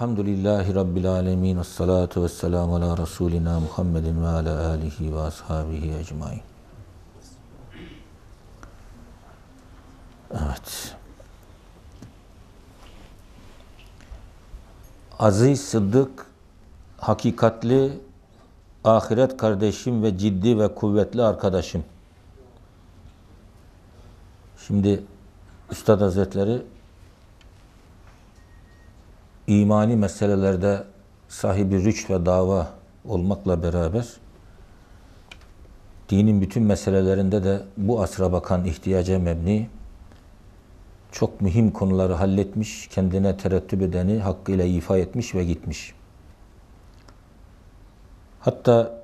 Elhamdülillahi Rabbil alemin. Ve salatu ve selamu ala Resulina Muhammedin ve ala alihi ve ashabihi ecmain. Evet. Aziz Sıddık, hakikatli, ahiret kardeşim ve ciddi ve kuvvetli arkadaşım. Şimdi Üstad Hazretleri imani meselelerde sahibi rüç ve dava olmakla beraber dinin bütün meselelerinde de bu asra bakan ihtiyaca mebni çok mühim konuları halletmiş, kendine terettüp edeni hakkıyla ifa etmiş ve gitmiş. Hatta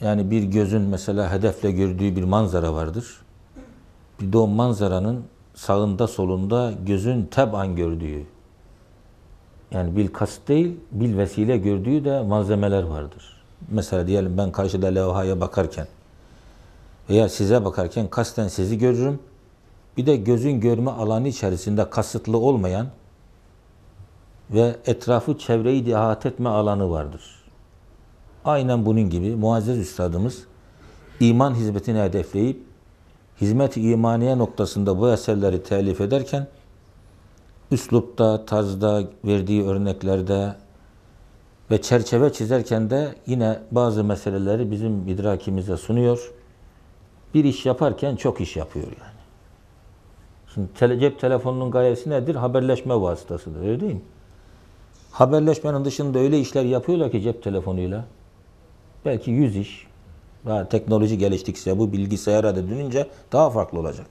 yani bir gözün mesela hedefle gördüğü bir manzara vardır. Bir de o manzaranın sağında solunda gözün teban gördüğü yani bil kast değil, bil vesile gördüğü de malzemeler vardır. Mesela diyelim ben karşıda levhaya bakarken veya size bakarken kasten sizi görürüm. Bir de gözün görme alanı içerisinde kasıtlı olmayan ve etrafı çevreyi dihat etme alanı vardır. Aynen bunun gibi muazzez üstadımız iman hizmetini hedefleyip hizmet-i imaniye noktasında bu eserleri telif ederken üslupta, tarzda, verdiği örneklerde ve çerçeve çizerken de yine bazı meseleleri bizim idrakimize sunuyor. Bir iş yaparken çok iş yapıyor yani. Şimdi tele, cep telefonunun gayesi nedir? Haberleşme vasıtasıdır, öyle değil mi? Haberleşmenin dışında öyle işler yapıyorlar ki cep telefonuyla. Belki yüz iş. Daha teknoloji geliştikçe bu bilgisayara da dönünce daha farklı olacak.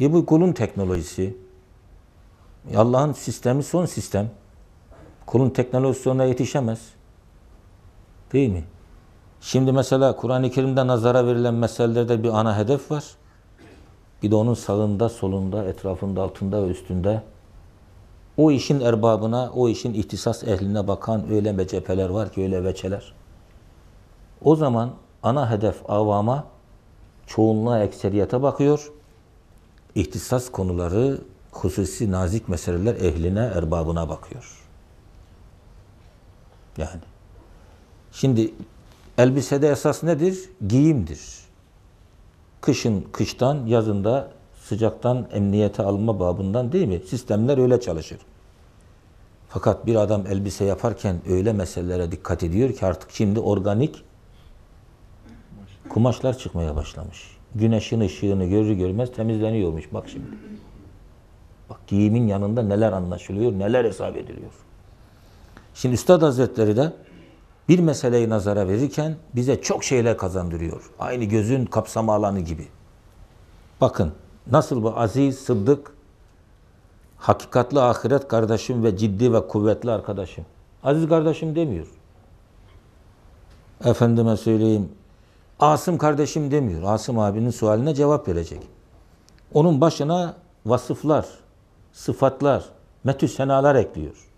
E bu kulun teknolojisi. Allah'ın sistemi son sistem. Kulun teknolojisi ona yetişemez. Değil mi? Şimdi mesela Kur'an-ı Kerim'de nazara verilen meselelerde bir ana hedef var. Bir de onun sağında, solunda, etrafında, altında ve üstünde o işin erbabına, o işin ihtisas ehline bakan öyle mecepheler var ki, öyle veçeler. O zaman ana hedef avama, çoğunluğa, ekseriyete bakıyor. İhtisas konuları, hususi nazik meseleler ehline, erbabına bakıyor. Yani. Şimdi elbisede esas nedir? Giyimdir. Kışın kıştan, yazında sıcaktan emniyete alma babından değil mi? Sistemler öyle çalışır. Fakat bir adam elbise yaparken öyle meselelere dikkat ediyor ki artık şimdi organik kumaşlar çıkmaya başlamış. Güneşin ışığını görür görmez temizleniyormuş. Bak şimdi. Bak giyimin yanında neler anlaşılıyor, neler hesap ediliyor. Şimdi Üstad Hazretleri de bir meseleyi nazara verirken bize çok şeyler kazandırıyor. Aynı gözün kapsama alanı gibi. Bakın nasıl bu aziz, sıddık, hakikatli ahiret kardeşim ve ciddi ve kuvvetli arkadaşım. Aziz kardeşim demiyor. Efendime söyleyeyim, Asım kardeşim demiyor. Asım abinin sualine cevap verecek. Onun başına vasıflar, sıfatlar, metü senalar ekliyor.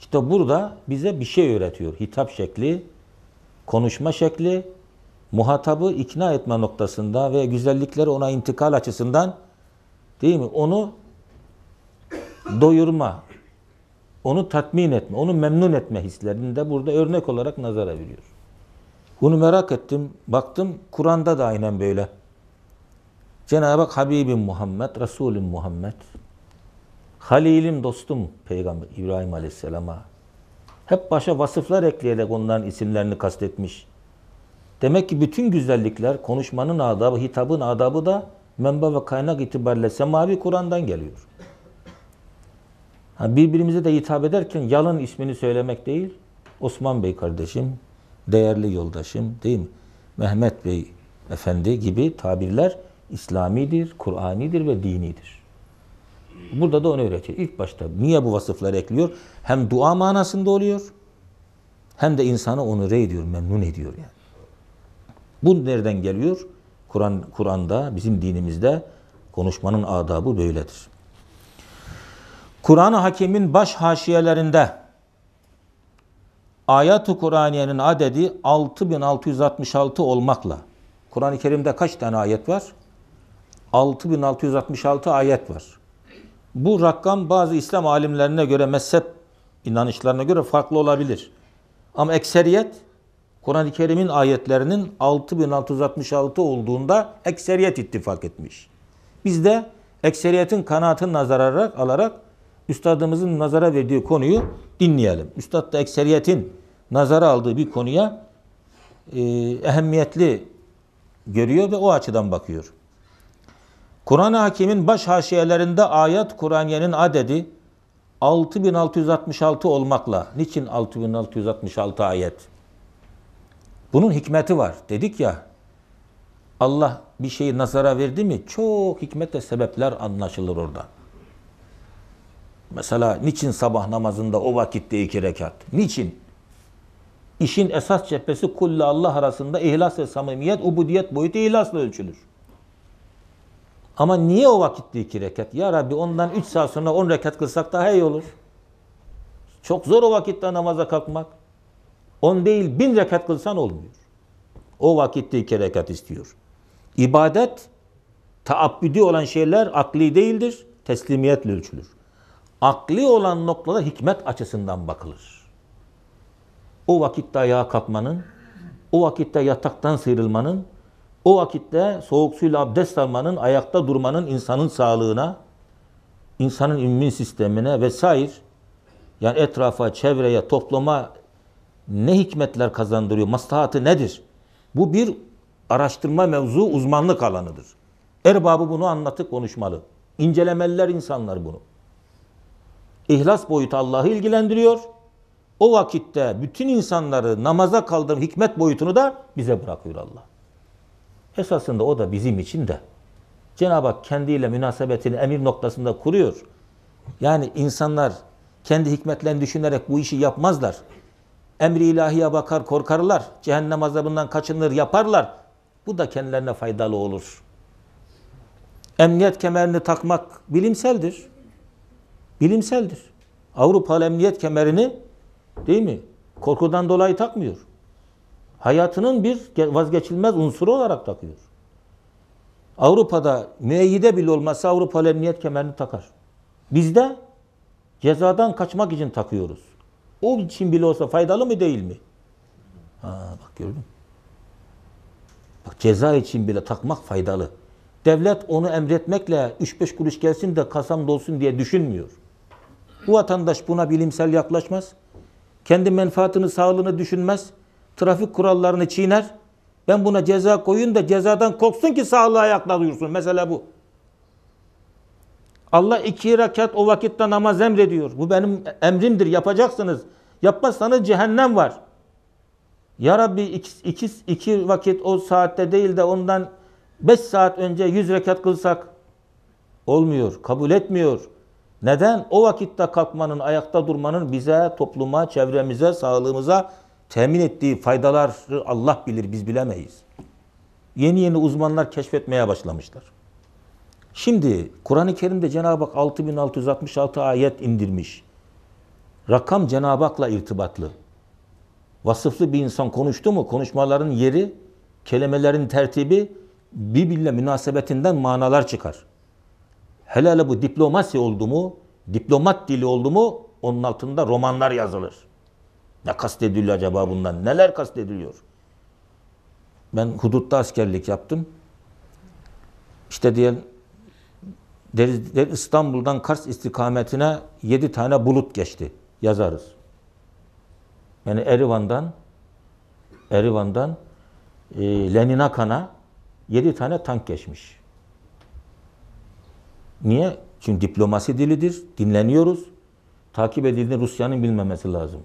İşte burada bize bir şey öğretiyor. Hitap şekli, konuşma şekli, muhatabı ikna etme noktasında ve güzellikleri ona intikal açısından değil mi? Onu doyurma, onu tatmin etme, onu memnun etme hislerini de burada örnek olarak nazara veriyor. Bunu merak ettim. Baktım Kur'an'da da aynen böyle. Cenab-ı Hak Habibim Muhammed, Resulüm Muhammed. Halilim dostum Peygamber İbrahim Aleyhisselam'a. Hep başa vasıflar ekleyerek onların isimlerini kastetmiş. Demek ki bütün güzellikler, konuşmanın adabı, hitabın adabı da menba ve kaynak itibariyle semavi Kur'an'dan geliyor. Ha, birbirimize de hitap ederken yalın ismini söylemek değil, Osman Bey kardeşim, değerli yoldaşım değil mi? Mehmet Bey Efendi gibi tabirler İslamidir, Kur'anidir ve dinidir. Burada da onu öğretiyor. İlk başta niye bu vasıfları ekliyor? Hem dua manasında oluyor hem de insanı onure ediyor, memnun ediyor yani. Bu nereden geliyor? Kur'an Kur'an'da, bizim dinimizde konuşmanın adabı böyledir. Kur'an-ı Hakim'in baş haşiyelerinde Ayat-ı Kur'aniyenin adedi 6666 olmakla. Kur'an-ı Kerim'de kaç tane ayet var? 6666 ayet var. Bu rakam bazı İslam alimlerine göre mezhep inanışlarına göre farklı olabilir. Ama ekseriyet Kur'an-ı Kerim'in ayetlerinin 6666 olduğunda ekseriyet ittifak etmiş. Biz de ekseriyetin kanaatını nazara alarak, alarak üstadımızın nazara verdiği konuyu dinleyelim. Üstad da ekseriyetin nazara aldığı bir konuya e, ehemmiyetli görüyor ve o açıdan bakıyor. Kur'an-ı Hakim'in baş haşiyelerinde ayet Kur'aniyenin adedi 6666 olmakla. Niçin 6666 ayet? Bunun hikmeti var. Dedik ya Allah bir şeyi nazara verdi mi çok hikmet ve sebepler anlaşılır orada. Mesela niçin sabah namazında o vakitte iki rekat? Niçin? İşin esas cephesi kulle Allah arasında ihlas ve samimiyet, ubudiyet boyutu ihlasla ölçülür. Ama niye o vakitte iki rekat? Ya Rabbi ondan üç saat sonra on rekat kılsak daha iyi olur. Çok zor o vakitte namaza kalkmak. On değil bin rekat kılsan olmuyor. O vakitte iki rekat istiyor. İbadet, taabbüdi olan şeyler akli değildir, teslimiyetle ölçülür. Akli olan noktada hikmet açısından bakılır. O vakitte ayağa kalkmanın, o vakitte yataktan sıyrılmanın, o vakitte soğuk suyla abdest almanın, ayakta durmanın insanın sağlığına, insanın immün sistemine vesaire yani etrafa, çevreye, topluma ne hikmetler kazandırıyor, maslahatı nedir? Bu bir araştırma mevzu, uzmanlık alanıdır. Erbabı bunu anlatıp konuşmalı. İncelemeliler insanlar bunu. İhlas boyutu Allah'ı ilgilendiriyor. O vakitte bütün insanları namaza kaldırım hikmet boyutunu da bize bırakıyor Allah. Esasında o da bizim için de. Cenab-ı Hak kendiyle münasebetini emir noktasında kuruyor. Yani insanlar kendi hikmetlerini düşünerek bu işi yapmazlar. Emri ilahiye bakar korkarlar. Cehennem azabından kaçınır yaparlar. Bu da kendilerine faydalı olur. Emniyet kemerini takmak bilimseldir. Bilimseldir. Avrupa emniyet kemerini değil mi? Korkudan dolayı takmıyor. Hayatının bir vazgeçilmez unsuru olarak takıyor. Avrupa'da müeyyide bile olmasa Avrupa emniyet kemerini takar. Bizde cezadan kaçmak için takıyoruz. O için bile olsa faydalı mı değil mi? Ha, bak gördün? Bak ceza için bile takmak faydalı. Devlet onu emretmekle 3-5 kuruş gelsin de kasam dolsun diye düşünmüyor. Bu vatandaş buna bilimsel yaklaşmaz. Kendi menfaatini, sağlığını düşünmez. Trafik kurallarını çiğner. Ben buna ceza koyun da cezadan korksun ki sağlığı ayakta dursun. Mesela bu. Allah iki rekat o vakitte namaz emrediyor. Bu benim emrimdir yapacaksınız. Yapmazsanız cehennem var. Ya Rabbi iki, iki, iki vakit o saatte değil de ondan beş saat önce yüz rekat kılsak olmuyor. Kabul etmiyor. Neden? O vakitte kalkmanın, ayakta durmanın bize, topluma, çevremize, sağlığımıza temin ettiği faydaları Allah bilir, biz bilemeyiz. Yeni yeni uzmanlar keşfetmeye başlamışlar. Şimdi Kur'an-ı Kerim'de Cenab-ı Hak 6666 ayet indirmiş. Rakam Cenab-ı Hak'la irtibatlı. Vasıflı bir insan konuştu mu konuşmaların yeri, kelimelerin tertibi birbirle münasebetinden manalar çıkar. Hele hele bu diplomasi oldu mu, diplomat dili oldu mu onun altında romanlar yazılır. Ne kastediliyor acaba bundan? Neler kastediliyor? Ben hudutta askerlik yaptım. İşte diyelim deriz, deriz İstanbul'dan Kars istikametine yedi tane bulut geçti. Yazarız. Yani Erivan'dan Erivan'dan e, Leninakan'a yedi tane tank geçmiş. Niye? Çünkü diplomasi dilidir. Dinleniyoruz. Takip edildiğini Rusya'nın bilmemesi lazım.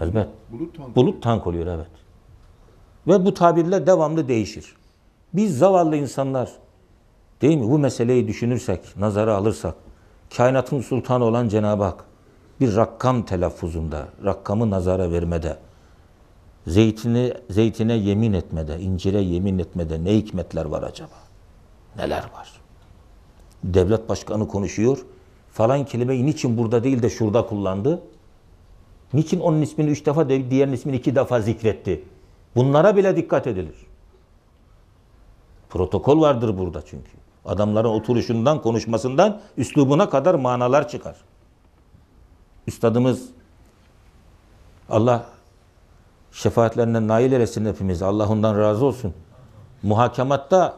Elbet. Bulut tank. Bulut tank oluyor evet. Ve bu tabirler devamlı değişir. Biz zavallı insanlar değil mi bu meseleyi düşünürsek, nazara alırsak kainatın sultanı olan Cenab-ı Hak bir rakam telaffuzunda, rakamı nazara vermede, zeytini, zeytine yemin etmede, incire yemin etmede ne hikmetler var acaba? Neler var? Devlet başkanı konuşuyor. Falan kelimeyi niçin burada değil de şurada kullandı? Niçin onun ismini üç defa, diğerinin ismini iki defa zikretti? Bunlara bile dikkat edilir. Protokol vardır burada çünkü. Adamların oturuşundan, konuşmasından, üslubuna kadar manalar çıkar. Üstadımız Allah şefaatlerinden nail eylesin hepimiz. Allah ondan razı olsun. Muhakematta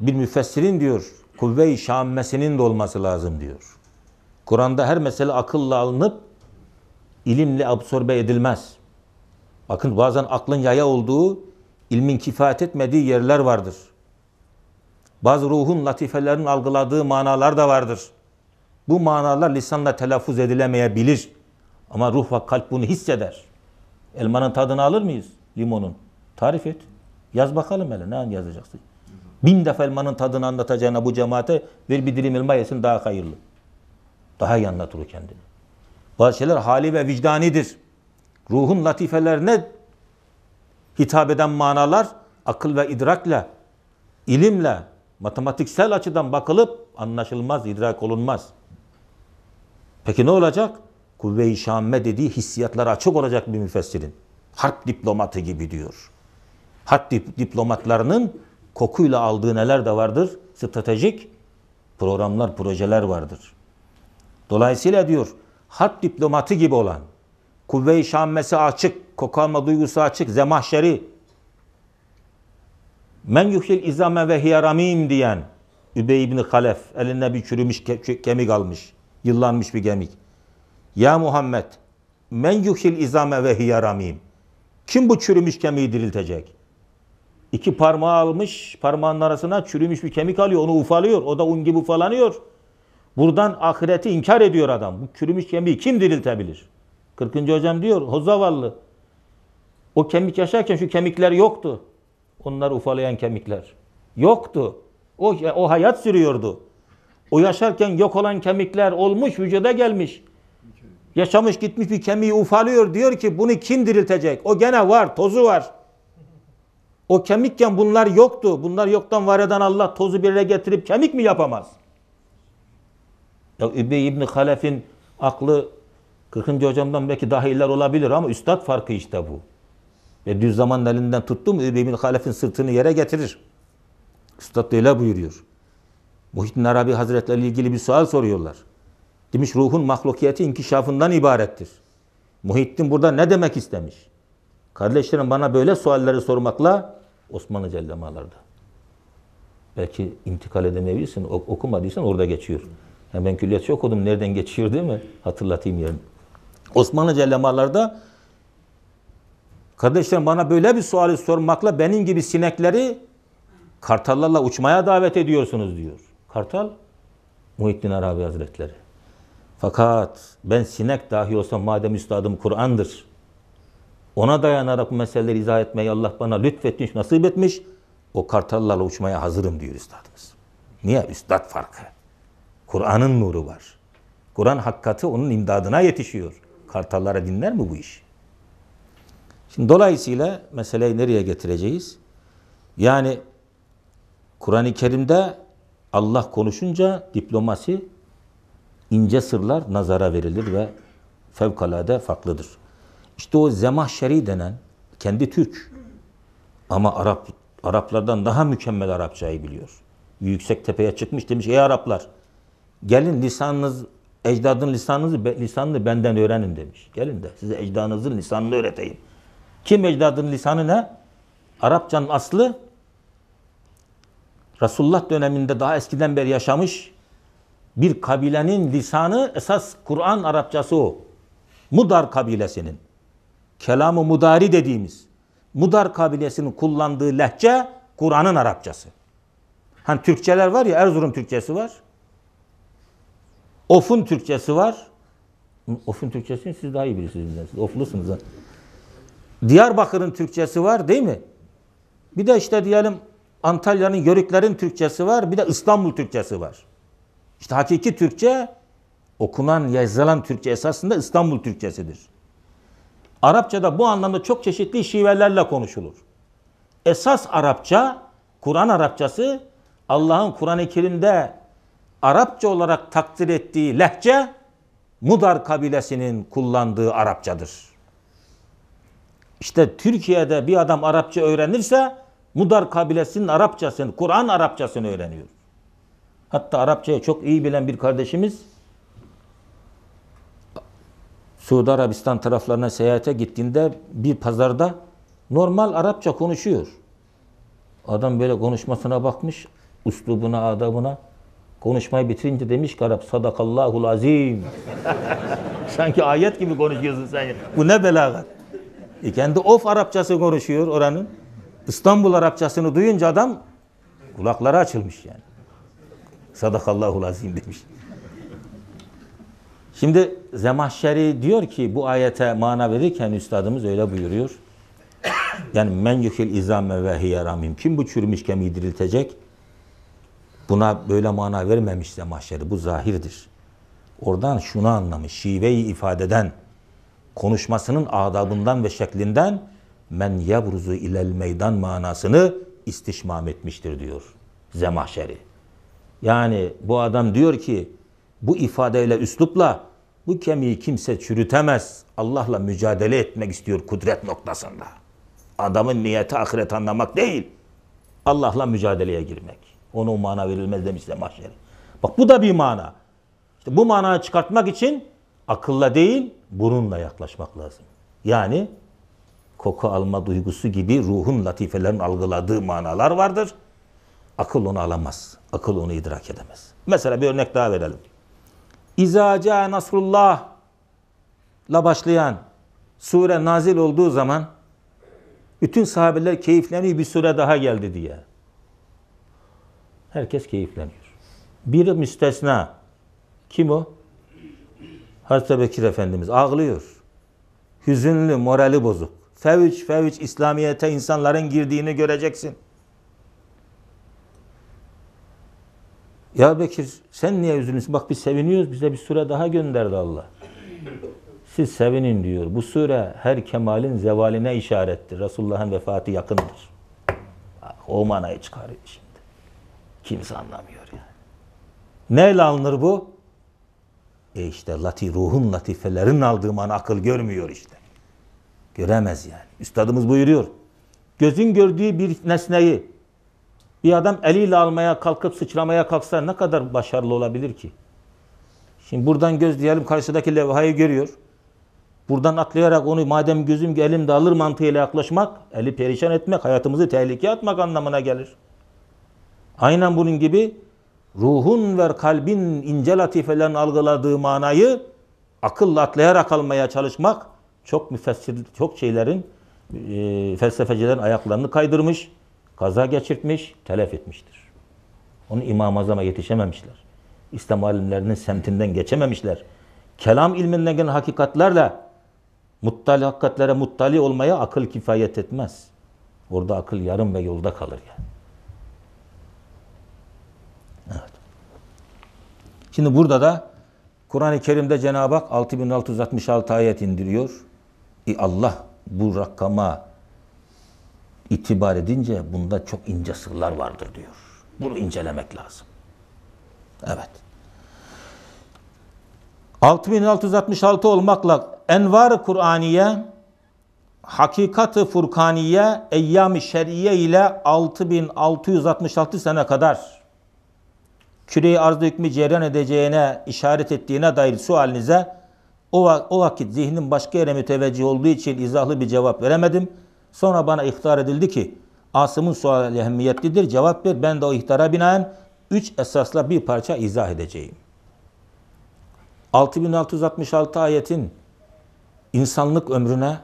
bir müfessirin diyor, kuvve-i şammesinin de olması lazım diyor. Kur'an'da her mesele akılla alınıp ilimle absorbe edilmez. Bakın bazen aklın yaya olduğu, ilmin kifayet etmediği yerler vardır. Bazı ruhun latifelerin algıladığı manalar da vardır. Bu manalar lisanla telaffuz edilemeyebilir. Ama ruh ve kalp bunu hisseder. Elmanın tadını alır mıyız? Limonun. Tarif et. Yaz bakalım hele. Ne yazacaksın? Bin defa elmanın tadını anlatacağına bu cemaate ver bir dilim elma yesin daha hayırlı. Daha iyi anlatır kendini. Bazı şeyler hali ve vicdanidir. Ruhun latifelerine hitap eden manalar akıl ve idrakle, ilimle, matematiksel açıdan bakılıp anlaşılmaz, idrak olunmaz. Peki ne olacak? Kuvve-i şamme dediği hissiyatlar açık olacak bir müfessirin. Harp diplomatı gibi diyor. Harp dip diplomatlarının kokuyla aldığı neler de vardır? Stratejik programlar, projeler vardır. Dolayısıyla diyor, harp diplomatı gibi olan, kuvve-i şammesi açık, koku alma duygusu açık, zemahşeri, men yuhil izame ve hiyaramim diyen Übey ibn Halef, elinde bir çürümüş ke kemik almış, yıllanmış bir kemik. Ya Muhammed, men yuhil izame ve hiyaramim. Kim bu çürümüş kemiği diriltecek? İki parmağı almış, parmağının arasına çürümüş bir kemik alıyor, onu ufalıyor. O da un gibi ufalanıyor. Buradan ahireti inkar ediyor adam. Bu çürümüş kemiği kim diriltebilir? 40. hocam diyor, o zavallı. O kemik yaşarken şu kemikler yoktu. Onlar ufalayan kemikler. Yoktu. O, o hayat sürüyordu. O yaşarken yok olan kemikler olmuş, vücuda gelmiş. Yaşamış gitmiş bir kemiği ufalıyor. Diyor ki bunu kim diriltecek? O gene var, tozu var. O kemikken bunlar yoktu. Bunlar yoktan var eden Allah tozu bir yere getirip kemik mi yapamaz? Ya Übey İbni Halef'in aklı 40. hocamdan belki daha iyiler olabilir ama üstad farkı işte bu. Ve düz zaman elinden tuttu mu Übey İbni Halef'in sırtını yere getirir. Üstad da öyle buyuruyor. Muhittin Arabi Hazretleri ilgili bir sual soruyorlar. Demiş ruhun mahlukiyeti inkişafından ibarettir. Muhittin burada ne demek istemiş? Kardeşlerim bana böyle sualleri sormakla Osmanlı cellemalarda. Belki intikal edemeyebilirsin. Okumadıysan orada geçiyor. Yani ben külliyatçı okudum. Nereden geçiyor değil mi? Hatırlatayım yerini. Osmanlı cellemalarda kardeşlerim bana böyle bir suali sormakla benim gibi sinekleri kartallarla uçmaya davet ediyorsunuz diyor. Kartal Muhittin Arabi Hazretleri. Fakat ben sinek dahi olsam madem üstadım Kur'an'dır. Ona dayanarak bu meseleleri izah etmeyi Allah bana lütfetmiş, nasip etmiş. O kartallarla uçmaya hazırım diyor üstadımız. Niye? Üstad farkı. Kur'an'ın nuru var. Kur'an hakikati onun imdadına yetişiyor. Kartallara dinler mi bu iş? Şimdi dolayısıyla meseleyi nereye getireceğiz? Yani Kur'an-ı Kerim'de Allah konuşunca diplomasi ince sırlar nazara verilir ve fevkalade farklıdır. İşte o zemahşeri denen kendi Türk ama Arap Araplardan daha mükemmel Arapçayı biliyor. Yüksek tepeye çıkmış demiş ey Araplar gelin lisanınız ecdadın lisanınızı lisanını benden öğrenin demiş. Gelin de size ecdadınızın lisanını öğreteyim. Kim ecdadın lisanı ne? Arapçanın aslı Resulullah döneminde daha eskiden beri yaşamış bir kabilenin lisanı esas Kur'an Arapçası o. Mudar kabilesinin. Kelamı mudari dediğimiz Mudar kabilesinin kullandığı lehçe Kur'an'ın Arapçası. Hani Türkçeler var ya Erzurum Türkçesi var. Of'un Türkçesi var. Of'un Türkçesini siz daha iyi bilirsiniz. Siz Oflusunuz. Diyarbakır'ın Türkçesi var değil mi? Bir de işte diyelim Antalya'nın Yörüklerin Türkçesi var. Bir de İstanbul Türkçesi var. İşte hakiki Türkçe okunan, yazılan Türkçe esasında İstanbul Türkçesidir. Arapçada bu anlamda çok çeşitli şivelerle konuşulur. Esas Arapça, Kur'an Arapçası Allah'ın Kur'an-ı Kerim'de Arapça olarak takdir ettiği lehçe Mudar kabilesinin kullandığı Arapçadır. İşte Türkiye'de bir adam Arapça öğrenirse Mudar kabilesinin Arapçasını, Kur'an Arapçasını öğreniyor. Hatta Arapçayı çok iyi bilen bir kardeşimiz Suudi Arabistan taraflarına seyahate gittiğinde bir pazarda normal Arapça konuşuyor. Adam böyle konuşmasına bakmış, üslubuna, adabına. Konuşmayı bitirince demiş ki Arap sadakallahul azim. Sanki ayet gibi konuşuyorsun sen. Bu ne belagat. E kendi of Arapçası konuşuyor oranın. İstanbul Arapçasını duyunca adam kulakları açılmış yani. Sadakallahul azim demiş. Şimdi Zemahşeri diyor ki bu ayete mana verirken üstadımız öyle buyuruyor. Yani men yukil izame ve hiye ramim. Kim bu çürümüş kemiği diriltecek? Buna böyle mana vermemiş Zemahşeri. Bu zahirdir. Oradan şunu anlamış. Şiveyi ifadeden, konuşmasının adabından ve şeklinden men yabruzu ilel meydan manasını istişmam etmiştir diyor Zemahşeri. Yani bu adam diyor ki bu ifadeyle, üslupla bu kemiği kimse çürütemez. Allah'la mücadele etmek istiyor kudret noktasında. Adamın niyeti ahiret anlamak değil. Allah'la mücadeleye girmek. Ona o mana verilmez demiş Zemahşeri. Bak bu da bir mana. İşte bu manayı çıkartmak için akılla değil, burunla yaklaşmak lazım. Yani koku alma duygusu gibi ruhun latifelerin algıladığı manalar vardır. Akıl onu alamaz. Akıl onu idrak edemez. Mesela bir örnek daha verelim. İza ca nasrullah la başlayan sure nazil olduğu zaman bütün sahabeler keyifleniyor bir sure daha geldi diye. Herkes keyifleniyor. Bir müstesna. Kim o? Hazreti Bekir Efendimiz ağlıyor. Hüzünlü, morali bozuk. Fevç fevç İslamiyet'e insanların girdiğini göreceksin. Ya Bekir sen niye üzülüyorsun? Bak biz seviniyoruz bize bir sure daha gönderdi Allah. Siz sevinin diyor. Bu sure her kemalin zevaline işarettir. Resulullah'ın vefatı yakındır. O manayı çıkarıyor şimdi. Kimse anlamıyor yani. Neyle alınır bu? E işte lati, ruhun latifelerin aldığı mana akıl görmüyor işte. Göremez yani. Üstadımız buyuruyor. Gözün gördüğü bir nesneyi bir adam eliyle almaya kalkıp sıçramaya kalksa ne kadar başarılı olabilir ki? Şimdi buradan göz diyelim karşıdaki levhayı görüyor. Buradan atlayarak onu madem gözüm elimde alır mantığıyla yaklaşmak, eli perişan etmek, hayatımızı tehlikeye atmak anlamına gelir. Aynen bunun gibi ruhun ve kalbin ince latifelerin algıladığı manayı akılla atlayarak almaya çalışmak çok müfessir, çok şeylerin e, felsefecilerin ayaklarını kaydırmış, kaza geçirtmiş, telef etmiştir. Onu İmam-ı Azam'a yetişememişler. İslam alimlerinin semtinden geçememişler. Kelam ilminden gelen hakikatlerle muttali hakikatlere muttali olmaya akıl kifayet etmez. Orada akıl yarım ve yolda kalır yani. Şimdi burada da Kur'an-ı Kerim'de Cenab-ı Hak 6666 ayet indiriyor. E Allah bu rakama itibar edince bunda çok ince sırlar vardır diyor. Bunu incelemek lazım. Evet. 6666 olmakla Envar-ı Kur'aniye, Hakikat-ı Furkaniye, Eyyam-ı Şer'iye ile 6666 sene kadar küre-i arzda hükmü cereyan edeceğine işaret ettiğine dair sualinize o, o vakit zihnim başka yere müteveccih olduğu için izahlı bir cevap veremedim. Sonra bana ihtar edildi ki Asım'ın suali ehemmiyetlidir. Cevap ver. Ben de o ihtara binaen üç esasla bir parça izah edeceğim. 6666 ayetin insanlık ömrüne,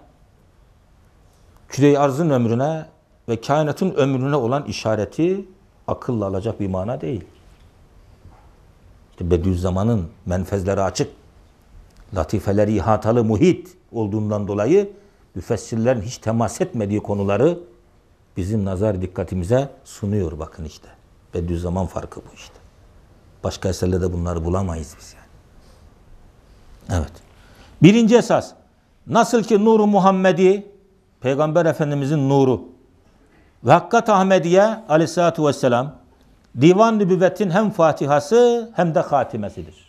küre arzın ömrüne ve kainatın ömrüne olan işareti akılla alacak bir mana değil. Bediüzzaman'ın menfezleri açık, latifeleri ihatalı muhit olduğundan dolayı müfessirlerin hiç temas etmediği konuları bizim nazar dikkatimize sunuyor bakın işte. Bediüzzaman farkı bu işte. Başka eserlerde bunları bulamayız biz yani. Evet. Birinci esas. Nasıl ki nuru Muhammedi, Peygamber Efendimizin nuru ve Hakkat Ahmediye aleyhissalatü vesselam divan nübüvvetin hem fatihası hem de hatimesidir.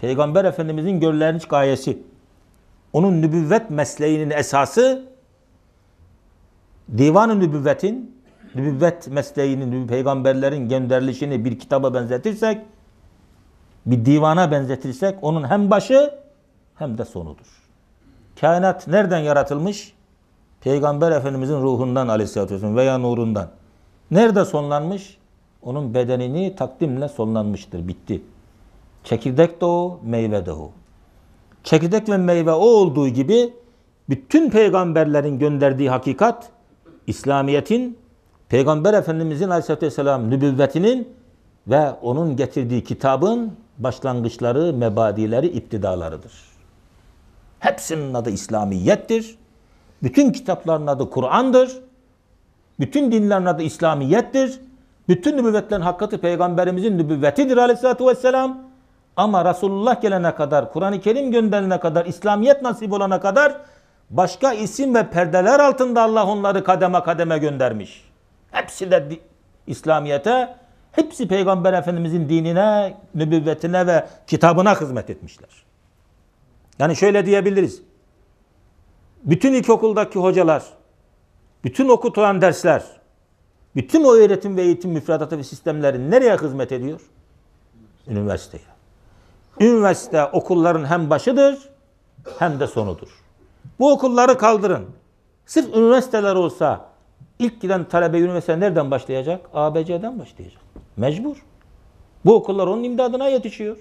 Peygamber Efendimizin görüleniş gayesi. Onun nübüvvet mesleğinin esası divan-ı nübüvvetin nübüvvet mesleğinin, peygamberlerin gönderilişini bir kitaba benzetirsek bir divana benzetirsek onun hem başı hem de sonudur. Kainat nereden yaratılmış? Peygamber Efendimizin ruhundan aleyhissalatü vesselam veya nurundan. Nerede sonlanmış? Onun bedenini takdimle sonlanmıştır. Bitti. Çekirdek de o, meyve de o. Çekirdek ve meyve o olduğu gibi bütün peygamberlerin gönderdiği hakikat İslamiyet'in Peygamber Efendimizin Aleyhisselatü Vesselam nübüvvetinin ve onun getirdiği kitabın başlangıçları, mebadileri, iptidalarıdır. Hepsinin adı İslamiyettir. Bütün kitapların adı Kur'an'dır. Bütün dinlerin adı İslamiyettir. Bütün nübüvvetlerin hakikati Peygamberimizin nübüvvetidir Aleyhisselatü Vesselam. Ama Resulullah gelene kadar, Kur'an-ı Kerim gönderene kadar, İslamiyet nasip olana kadar başka isim ve perdeler altında Allah onları kademe kademe göndermiş. Hepsi de İslamiyet'e, hepsi Peygamber Efendimizin dinine, nübüvvetine ve kitabına hizmet etmişler. Yani şöyle diyebiliriz. Bütün ilkokuldaki hocalar, bütün okutulan dersler, bütün o öğretim ve eğitim müfredatı ve sistemleri nereye hizmet ediyor? Üniversiteye. Üniversite okulların hem başıdır hem de sonudur. Bu okulları kaldırın. Sırf üniversiteler olsa ilk giden talebe üniversite nereden başlayacak? ABC'den başlayacak. Mecbur. Bu okullar onun imdadına yetişiyor.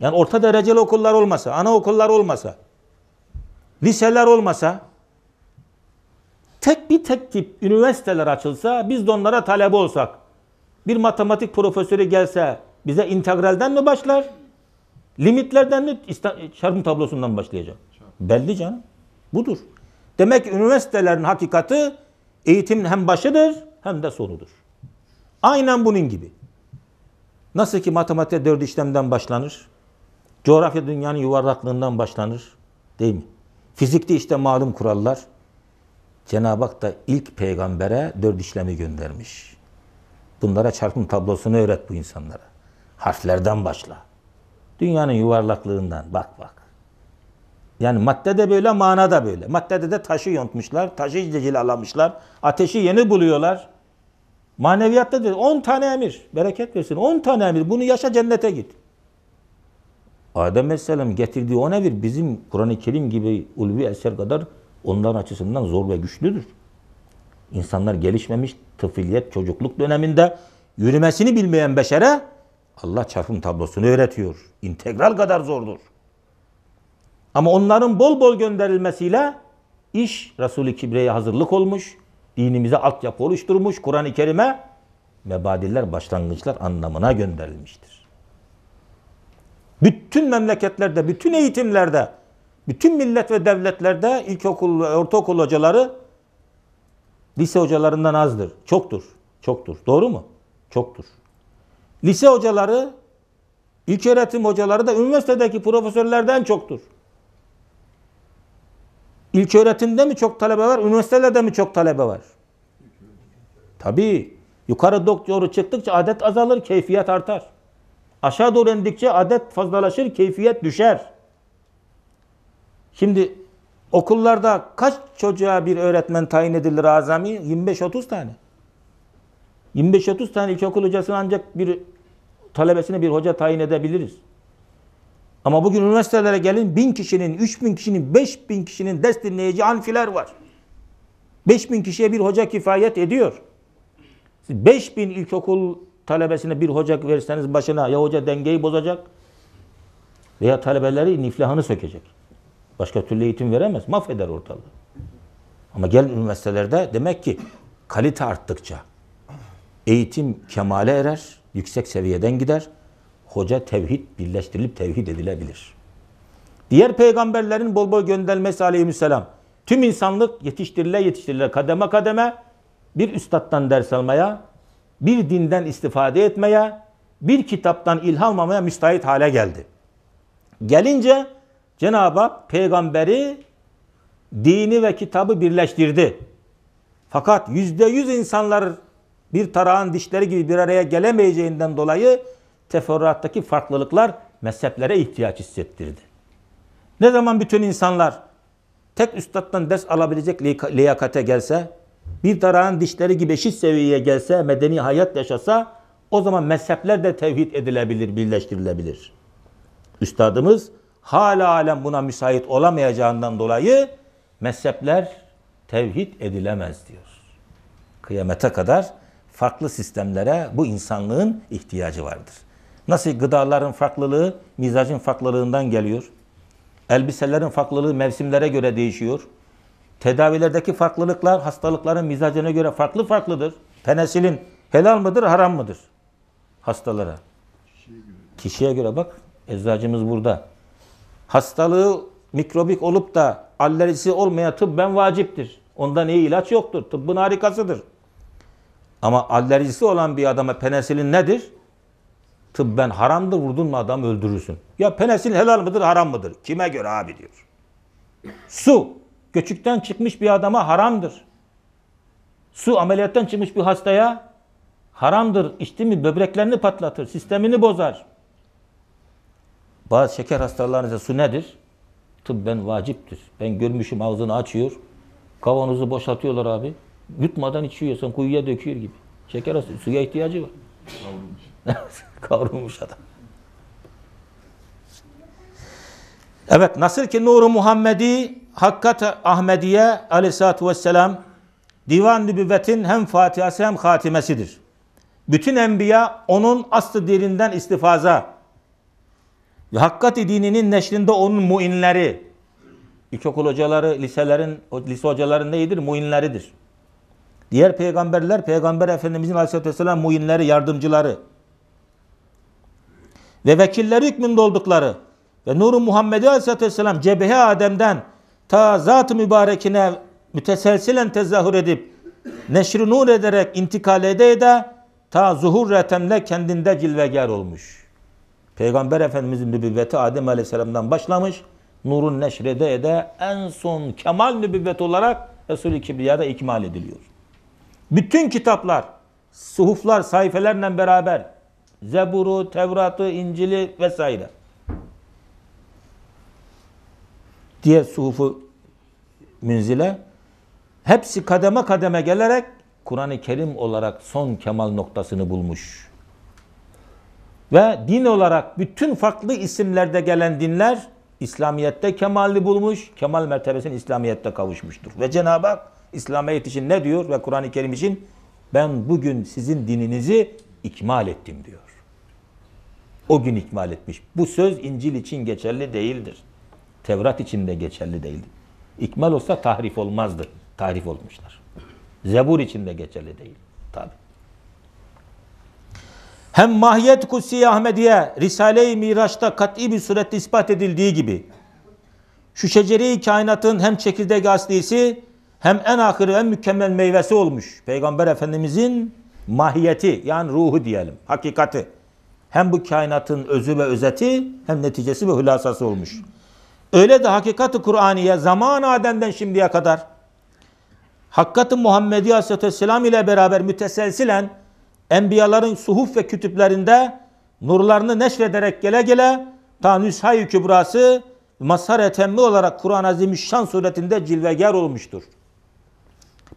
Yani orta dereceli okullar olmasa, anaokullar olmasa, liseler olmasa, tek bir tek tip üniversiteler açılsa, biz de onlara talebe olsak, bir matematik profesörü gelse bize integralden mi başlar? Limitlerden mi çarpım tablosundan başlayacak? Belli canım. Budur. Demek ki üniversitelerin hakikati eğitimin hem başıdır hem de sonudur. Aynen bunun gibi. Nasıl ki matematikte dört işlemden başlanır. Coğrafya dünyanın yuvarlaklığından başlanır. Değil mi? Fizikte işte malum kurallar. Cenab-ı Hak da ilk peygambere dört işlemi göndermiş. Bunlara çarpım tablosunu öğret bu insanlara. Harflerden başla. Dünyanın yuvarlaklığından bak bak. Yani madde de böyle, mana da böyle. Maddede de taşı yontmuşlar, taşı iyice alamışlar. Ateşi yeni buluyorlar. Maneviyatta da 10 tane emir. Bereket versin. 10 tane emir. Bunu yaşa cennete git. Adem Aleyhisselam getirdiği o emir bizim Kur'an-ı Kerim gibi ulvi eser kadar onların açısından zor ve güçlüdür. İnsanlar gelişmemiş tıfiliyet, çocukluk döneminde yürümesini bilmeyen beşere Allah çarpım tablosunu öğretiyor. İntegral kadar zordur. Ama onların bol bol gönderilmesiyle iş Resul-i Kibre'ye hazırlık olmuş, dinimize altyapı oluşturmuş, Kur'an-ı Kerim'e mebadiller, başlangıçlar anlamına gönderilmiştir. Bütün memleketlerde, bütün eğitimlerde, bütün millet ve devletlerde ilkokul ve ortaokul hocaları lise hocalarından azdır. Çoktur. Çoktur. Doğru mu? Çoktur. Lise hocaları, ilköğretim hocaları da üniversitedeki profesörlerden çoktur. İlk öğretimde mi çok talebe var, üniversitelerde mi çok talebe var? Tabii. Yukarı doğru çıktıkça adet azalır, keyfiyet artar. Aşağı doğru indikçe adet fazlalaşır, keyfiyet düşer. Şimdi okullarda kaç çocuğa bir öğretmen tayin edilir azami? 25-30 tane. 25-30 tane ilkokul hocasını ancak bir talebesine bir hoca tayin edebiliriz. Ama bugün üniversitelere gelin bin kişinin, üç bin kişinin, beş bin kişinin ders dinleyici anfiler var. Beş bin kişiye bir hoca kifayet ediyor. Beş bin ilkokul talebesine bir hoca verirseniz başına ya hoca dengeyi bozacak veya talebeleri niflahını sökecek. Başka türlü eğitim veremez. Mahveder ortalığı. Ama gel üniversitelerde demek ki kalite arttıkça eğitim kemale erer, yüksek seviyeden gider hoca tevhid birleştirilip tevhid edilebilir. Diğer peygamberlerin bol bol gönderilmesi aleyhisselam. Tüm insanlık yetiştirile yetiştirile kademe kademe bir üstattan ders almaya, bir dinden istifade etmeye, bir kitaptan ilham almaya müstahit hale geldi. Gelince Cenab-ı Hak peygamberi dini ve kitabı birleştirdi. Fakat yüzde yüz insanlar bir tarağın dişleri gibi bir araya gelemeyeceğinden dolayı teferruattaki farklılıklar mezheplere ihtiyaç hissettirdi. Ne zaman bütün insanlar tek üstaddan ders alabilecek liyakate gelse, bir darağın dişleri gibi eşit seviyeye gelse, medeni hayat yaşasa, o zaman mezhepler de tevhid edilebilir, birleştirilebilir. Üstadımız hala alem buna müsait olamayacağından dolayı mezhepler tevhid edilemez diyor. Kıyamete kadar farklı sistemlere bu insanlığın ihtiyacı vardır. Nasıl gıdaların farklılığı mizacın farklılığından geliyor. Elbiselerin farklılığı mevsimlere göre değişiyor. Tedavilerdeki farklılıklar hastalıkların mizacına göre farklı farklıdır. Penesilin helal mıdır, haram mıdır? Hastalara. Kişiye göre bak, eczacımız burada. Hastalığı mikrobik olup da alerjisi olmaya tıbben vaciptir. Ondan iyi ilaç yoktur. Tıbbın harikasıdır. Ama alerjisi olan bir adama penesilin nedir? Tıbben haramdır, vurdun mu adam öldürürsün. Ya penesilin helal mıdır, haram mıdır? Kime göre abi diyor. Su, göçükten çıkmış bir adama haramdır. Su ameliyattan çıkmış bir hastaya haramdır. İçti mi böbreklerini patlatır, sistemini bozar. Bazı şeker hastalarınızda su nedir? Tıbben vaciptir. Ben görmüşüm ağzını açıyor. Kavanozu boşaltıyorlar abi. Yutmadan içiyor. Sen kuyuya döküyor gibi. Şeker hastası suya ihtiyacı var. Kavrulmuş adam. Evet nasıl ki Nuru Muhammedi Hakkat Ahmediye aleyhissalatü vesselam divan nübüvvetin hem fatihası hem hatimesidir. Bütün enbiya onun aslı dininden istifaza hakkat-i dininin neşrinde onun muinleri, ilkokul hocaları, liselerin, lise hocaların neyidir? Muinleridir. Diğer peygamberler, Peygamber Efendimizin Aleyhisselatü Vesselam muinleri, yardımcıları ve vekilleri hükmünde oldukları ve Nur-u Muhammedi Aleyhisselatü Vesselam cebehe Adem'den ta zat-ı mübarekine müteselsilen tezahür edip neşri nur ederek intikal ede ede ta zuhur retemle kendinde cilvegar olmuş. Peygamber Efendimizin nübüvveti Adem Aleyhisselam'dan başlamış. Nurun neşrede ede en son kemal nübüvvet olarak Resul-i Kibriya'da ikmal ediliyor. Bütün kitaplar, suhuflar, sayfelerle beraber Zebur'u, Tevrat'ı, İncil'i vesaire. Diğer suhufu münzile hepsi kademe kademe gelerek Kur'an-ı Kerim olarak son kemal noktasını bulmuş. Ve din olarak bütün farklı isimlerde gelen dinler İslamiyet'te kemalli bulmuş, kemal mertebesini İslamiyet'te kavuşmuştur. Ve Cenab-ı Hak İslamiyet için ne diyor ve Kur'an-ı Kerim için? Ben bugün sizin dininizi ikmal ettim diyor. O gün ikmal etmiş. Bu söz İncil için geçerli değildir. Tevrat için de geçerli değildir. İkmal olsa tahrif olmazdı. Tahrif olmuşlar. Zebur için de geçerli değil. Tabi. Hem mahiyet kutsi Ahmediye Risale-i Miraç'ta kat'i bir surette ispat edildiği gibi şu şeceri kainatın hem çekirdek aslisi hem en ahiri en mükemmel meyvesi olmuş. Peygamber Efendimizin mahiyeti yani ruhu diyelim, hakikati. Hem bu kainatın özü ve özeti hem neticesi ve hülasası olmuş. Öyle de hakikati Kur'aniye zaman Adem'den şimdiye kadar Hakkat-ı Muhammedi Aleyhisselam ile beraber müteselsilen enbiyaların suhuf ve kütüplerinde nurlarını neşrederek gele gele ta Nüshayı Kübrası mazhar etemmi olarak Kur'an-ı Azimüşşan suretinde cilvegar olmuştur.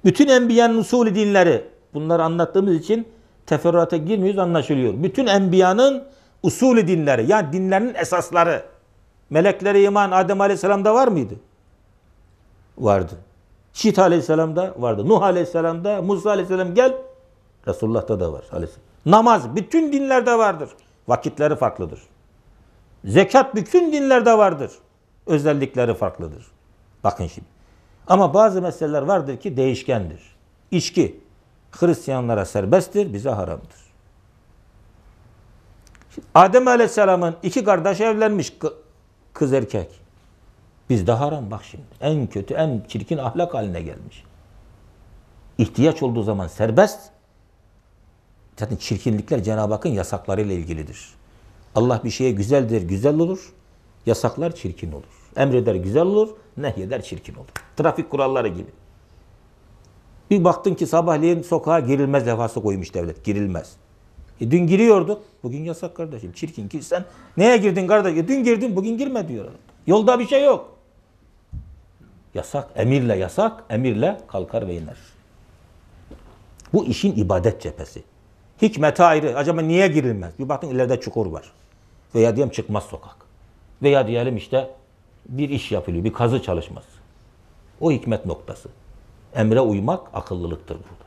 Bütün enbiyanın usulü dinleri bunları anlattığımız için teferruata girmiyoruz anlaşılıyor. Bütün enbiyanın usulü dinleri yani dinlerin esasları meleklere iman Adem Aleyhisselam'da var mıydı? Vardı. Şit Aleyhisselam'da vardı. Nuh Aleyhisselam'da, Musa Aleyhisselam gel. Resulullah'ta da var. Namaz bütün dinlerde vardır. Vakitleri farklıdır. Zekat bütün dinlerde vardır. Özellikleri farklıdır. Bakın şimdi. Ama bazı meseleler vardır ki değişkendir. İçki Hristiyanlara serbesttir, bize haramdır. Adem Aleyhisselam'ın iki kardeş evlenmiş kız erkek. Bizde haram bak şimdi. En kötü, en çirkin ahlak haline gelmiş. İhtiyaç olduğu zaman serbest. Zaten çirkinlikler Cenab-ı Hakk'ın yasaklarıyla ilgilidir. Allah bir şeye güzeldir, güzel olur. Yasaklar çirkin olur. Emreder güzel olur, nehyeder çirkin olur. Trafik kuralları gibi. Bir baktın ki sabahleyin sokağa girilmez levhası koymuş devlet. Girilmez. E dün giriyorduk. Bugün yasak kardeşim. Çirkin ki sen neye girdin kardeşim? E dün girdin bugün girme diyor. Yolda bir şey yok. Yasak. Emirle yasak. Emirle kalkar ve iner. Bu işin ibadet cephesi. Hikmeti ayrı. Acaba niye girilmez? Bir baktın ileride çukur var. Veya diyelim çıkmaz sokak. Veya diyelim işte bir iş yapılıyor, bir kazı çalışması. O hikmet noktası. Emre uymak akıllılıktır burada.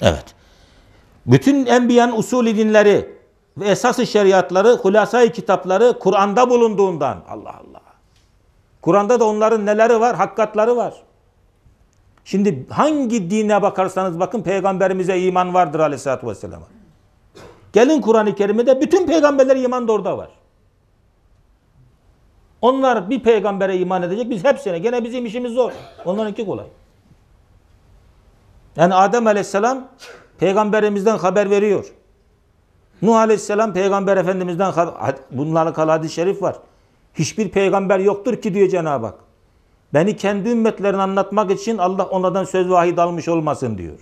Evet. Bütün enbiyanın usulü dinleri ve esası şeriatları, hulasai kitapları Kur'an'da bulunduğundan Allah Allah. Kur'an'da da onların neleri var? Hakikatları var. Şimdi hangi dine bakarsanız bakın peygamberimize iman vardır aleyhissalatü vesselam'a. Gelin Kur'an-ı Kerim'de bütün peygamberler iman da orada var. Onlar bir peygambere iman edecek, biz hepsine. Gene bizim işimiz zor. Onlarınki kolay. Yani Adem aleyhisselam peygamberimizden haber veriyor. Nuh aleyhisselam peygamber efendimizden alakalı hadis-i şerif var. Hiçbir peygamber yoktur ki diyor Cenab-ı Hak. Beni kendi ümmetlerine anlatmak için Allah onlardan söz vahid almış olmasın diyor.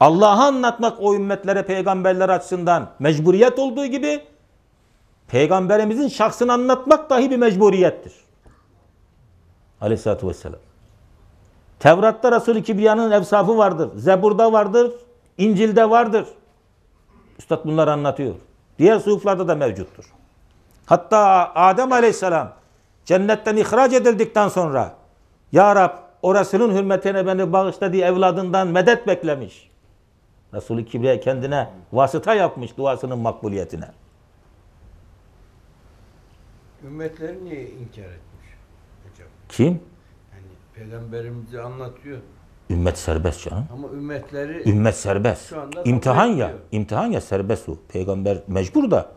Allah'ı anlatmak o ümmetlere peygamberler açısından mecburiyet olduğu gibi peygamberimizin şahsını anlatmak dahi bir mecburiyettir. Aleyhisselatü vesselam. Tevrat'ta Resul-i Kibriya'nın evsafı vardır. Zebur'da vardır. İncil'de vardır. Üstad bunları anlatıyor. Diğer suhuflarda da mevcuttur. Hatta Adem Aleyhisselam cennetten ihraç edildikten sonra Ya Rab o Resulün hürmetine beni bağışla diye evladından medet beklemiş. Resul-i Kibriya kendine vasıta yapmış duasının makbuliyetine. Ümmetleri niye inkar etmiş hocam? Kim? Yani peygamberimizi anlatıyor Ümmet serbest canım. ama ümmetleri Ümmet serbest. Şu anda İmtihan ya. İmtihan ya serbest o. Peygamber mecbur da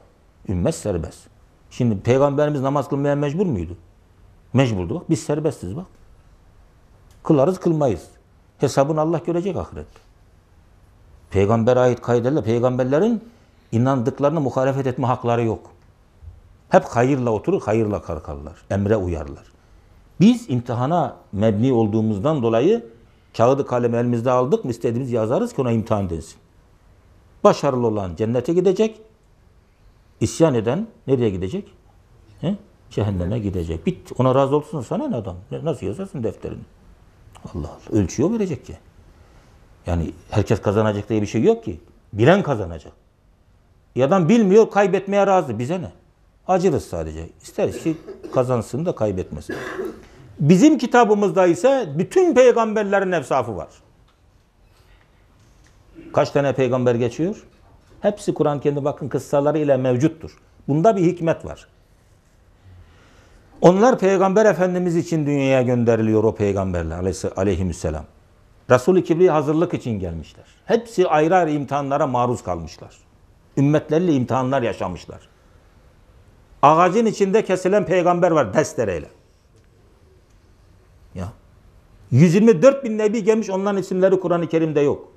ümmet serbest. Şimdi peygamberimiz namaz kılmaya mecbur muydu? Mecburdu. Biz serbestiz bak. Kılarız kılmayız. Hesabını Allah görecek ahirette. Peygambere ait kaydeyle peygamberlerin inandıklarına muhalefet etme hakları yok. Hep hayırla oturur, hayırla kalkarlar. Emre uyarlar. Biz imtihana mebni olduğumuzdan dolayı kağıdı kalemi elimizde aldık mı istediğimiz yazarız ki ona imtihan densin. Başarılı olan cennete gidecek. İsyan eden nereye gidecek? He? Cehenneme gidecek. Bit. Ona razı olsun sana ne adam? Nasıl yazarsın defterini? Allah Allah. Ölçüyor verecek ki. Yani herkes kazanacak diye bir şey yok ki. Bilen kazanacak. Bir adam bilmiyor, kaybetmeye razı. Bize ne? Acırız sadece. İsteriz ki kazansın da kaybetmesin. Bizim kitabımızda ise bütün peygamberlerin efsafı var. Kaç tane peygamber geçiyor? Hepsi Kur'an kendi bakın kıssaları ile mevcuttur. Bunda bir hikmet var. Onlar peygamber efendimiz için dünyaya gönderiliyor o peygamberler aleyhis- aleyhisselam. Resul-i Kibri'ye hazırlık için gelmişler. Hepsi ayrı ayrı imtihanlara maruz kalmışlar. Ümmetleriyle imtihanlar yaşamışlar. Ağacın içinde kesilen peygamber var destereyle. Ya. 124 bin nebi gelmiş onların isimleri Kur'an-ı Kerim'de yok.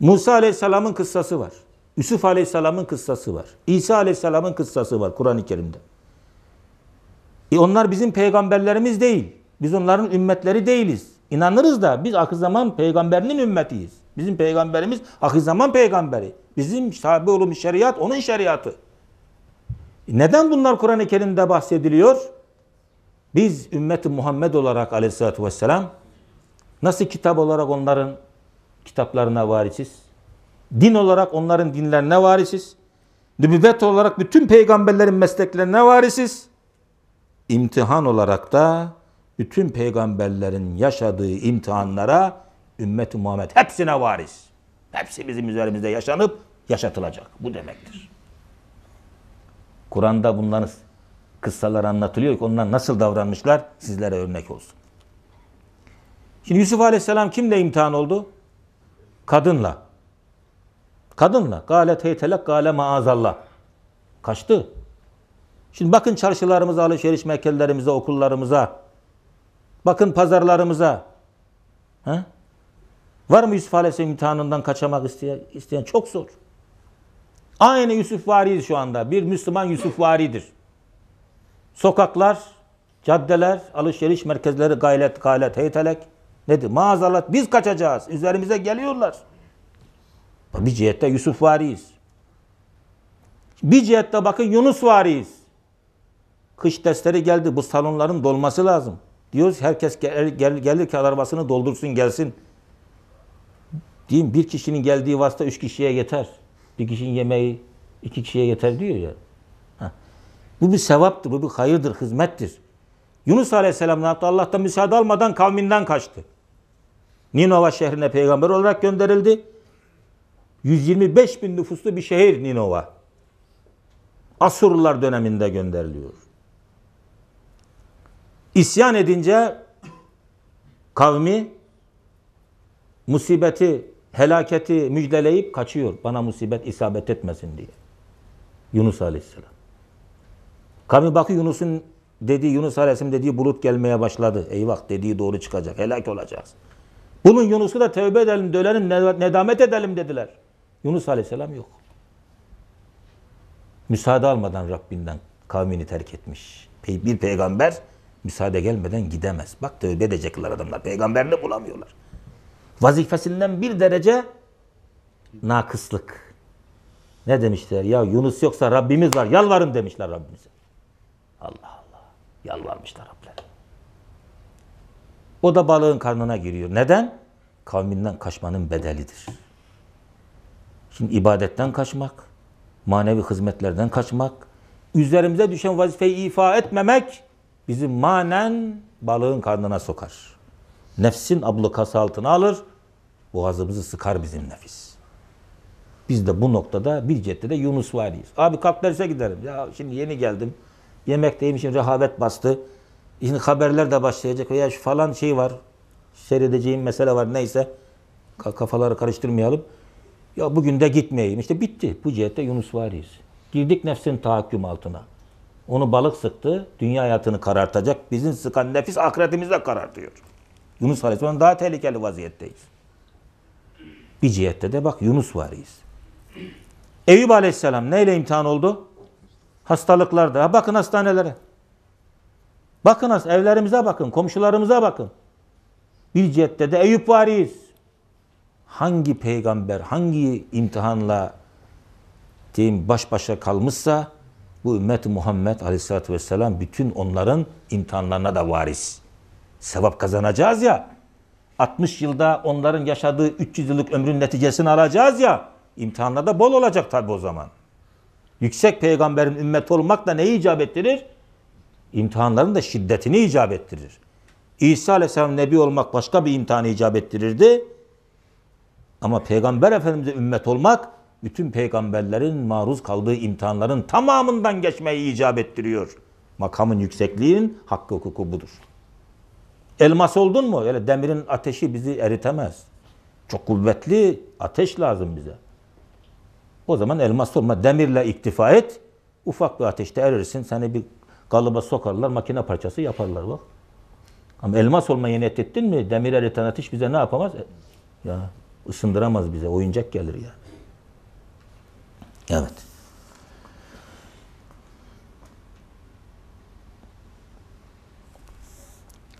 Musa Aleyhisselam'ın kıssası var. Yusuf Aleyhisselam'ın kıssası var. İsa Aleyhisselam'ın kıssası var Kur'an-ı Kerim'de. E onlar bizim peygamberlerimiz değil. Biz onların ümmetleri değiliz. İnanırız da biz ahir zaman peygamberinin ümmetiyiz. Bizim peygamberimiz ahir zaman peygamberi. Bizim sahibi olmuş şeriat onun şeriatı. E Neden bunlar Kur'an-ı Kerim'de bahsediliyor? Biz ümmeti Muhammed olarak aleyhissalatü vesselam nasıl kitap olarak onların kitaplarına varisiz, din olarak onların dinlerine varisiz, nübüvvet olarak bütün peygamberlerin mesleklerine varisiz, imtihan olarak da bütün peygamberlerin yaşadığı imtihanlara ümmeti Muhammed hepsine varis. Hepsi bizim üzerimizde yaşanıp yaşatılacak. Bu demektir. Kur'an'da bunların kıssalar anlatılıyor ki onlar nasıl davranmışlar sizlere örnek olsun. Şimdi Yusuf Aleyhisselam kimle imtihan oldu? Kadınla. Kadınla. Galet heytelek gale maazallah. Kaçtı. Şimdi bakın çarşılarımıza, alışveriş merkezlerimize, okullarımıza. Bakın pazarlarımıza. Ha? Var mı Yusuf Aleyhisselam imtihanından kaçamak isteyen? isteyen? Çok zor. Aynı Yusuf Vari'yiz şu anda. Bir Müslüman Yusuf Vari'dir. Sokaklar, caddeler, alışveriş merkezleri gaylet, gaylet, heytelek. Nedir? Maazallah biz kaçacağız. Üzerimize geliyorlar. Bir cihette Yusuf Vari'yiz. Bir cihette bakın Yunus Vari'yiz. Kış testleri geldi. Bu salonların dolması lazım. Diyoruz herkes gel, gel, gelir ki arabasını doldursun gelsin. Diyeyim bir kişinin geldiği vasıta üç kişiye yeter. Bir kişinin yemeği iki kişiye yeter diyor ya. Bu bir sevaptır, bu bir hayırdır, hizmettir. Yunus Aleyhisselam? Allah'tan müsaade almadan kavminden kaçtı. Ninova şehrine peygamber olarak gönderildi. 125 bin nüfuslu bir şehir Ninova. Asurlular döneminde gönderiliyor. İsyan edince kavmi musibeti, helaketi müjdeleyip kaçıyor. Bana musibet isabet etmesin diye. Yunus Aleyhisselam. Kavmi bakıyor Yunus'un dediği, Yunus Aleyhisselam dediği bulut gelmeye başladı. Eyvah dediği doğru çıkacak. Helak olacağız. Bulun Yunus'u da tövbe edelim, dönelim, nedamet edelim dediler. Yunus Aleyhisselam yok. Müsaade almadan Rabbinden kavmini terk etmiş. Bir peygamber müsaade gelmeden gidemez. Bak tövbe edecekler adamlar. Peygamberini bulamıyorlar. Vazifesinden bir derece nakıslık. Ne demişler? Ya Yunus yoksa Rabbimiz var. Yalvarın demişler Rabbimize. Allah Allah. Yalvarmışlar Rableri. O da balığın karnına giriyor. Neden? Kavminden kaçmanın bedelidir. Şimdi ibadetten kaçmak, manevi hizmetlerden kaçmak, üzerimize düşen vazifeyi ifa etmemek bizi manen balığın karnına sokar. Nefsin ablukası altına alır, boğazımızı sıkar bizim nefis. Biz de bu noktada bir cihette de Yunus variyiz. Abi kalk derse giderim. Ya şimdi yeni geldim. Yemekteyim şimdi rehavet bastı. Şimdi haberler de başlayacak. Ya şu falan şey var. Seyredeceğim mesele var neyse. Ka- Kafaları karıştırmayalım. Ya bugün de gitmeyeyim. İşte bitti. Bu cihette Yunus variyiz. Girdik nefsin tahakküm altına. Onu balık sıktı. Dünya hayatını karartacak. Bizim sıkan nefis ahiretimizi de karartıyor. Yunus Aleyhisselam daha tehlikeli vaziyetteyiz. Bir cihette de bak Yunus variyiz. Eyüp Aleyhisselam neyle imtihan oldu? Hastalıklarda. Ha bakın hastanelere. Bakın has- evlerimize bakın, komşularımıza bakın. Bir cihette de Eyüp variyiz. Hangi peygamber, hangi imtihanla diyeyim baş başa kalmışsa bu ümmet Muhammed Aleyhisselatü Vesselam bütün onların imtihanlarına da varis. Sevap kazanacağız ya. 60 yılda onların yaşadığı 300 yıllık ömrün neticesini alacağız ya. İmtihanlar da bol olacak tabi o zaman. Yüksek peygamberin ümmeti olmak da neyi icap ettirir? İmtihanların da şiddetini icap ettirir. İsa Aleyhisselam nebi olmak başka bir imtihanı icap ettirirdi. Ama Peygamber Efendimiz'e ümmet olmak bütün peygamberlerin maruz kaldığı imtihanların tamamından geçmeyi icap ettiriyor. Makamın yüksekliğinin hakkı hukuku budur. Elmas oldun mu? Öyle demirin ateşi bizi eritemez. Çok kuvvetli ateş lazım bize. O zaman elmas olma. Demirle iktifa et. Ufak bir ateşte erirsin. Seni bir kalıba sokarlar. Makine parçası yaparlar bak. Ama elmas olmaya niyet ettin mi? Demir eriten ateş bize ne yapamaz? E, Ya ısındıramaz bize. Oyuncak gelir ya. Evet.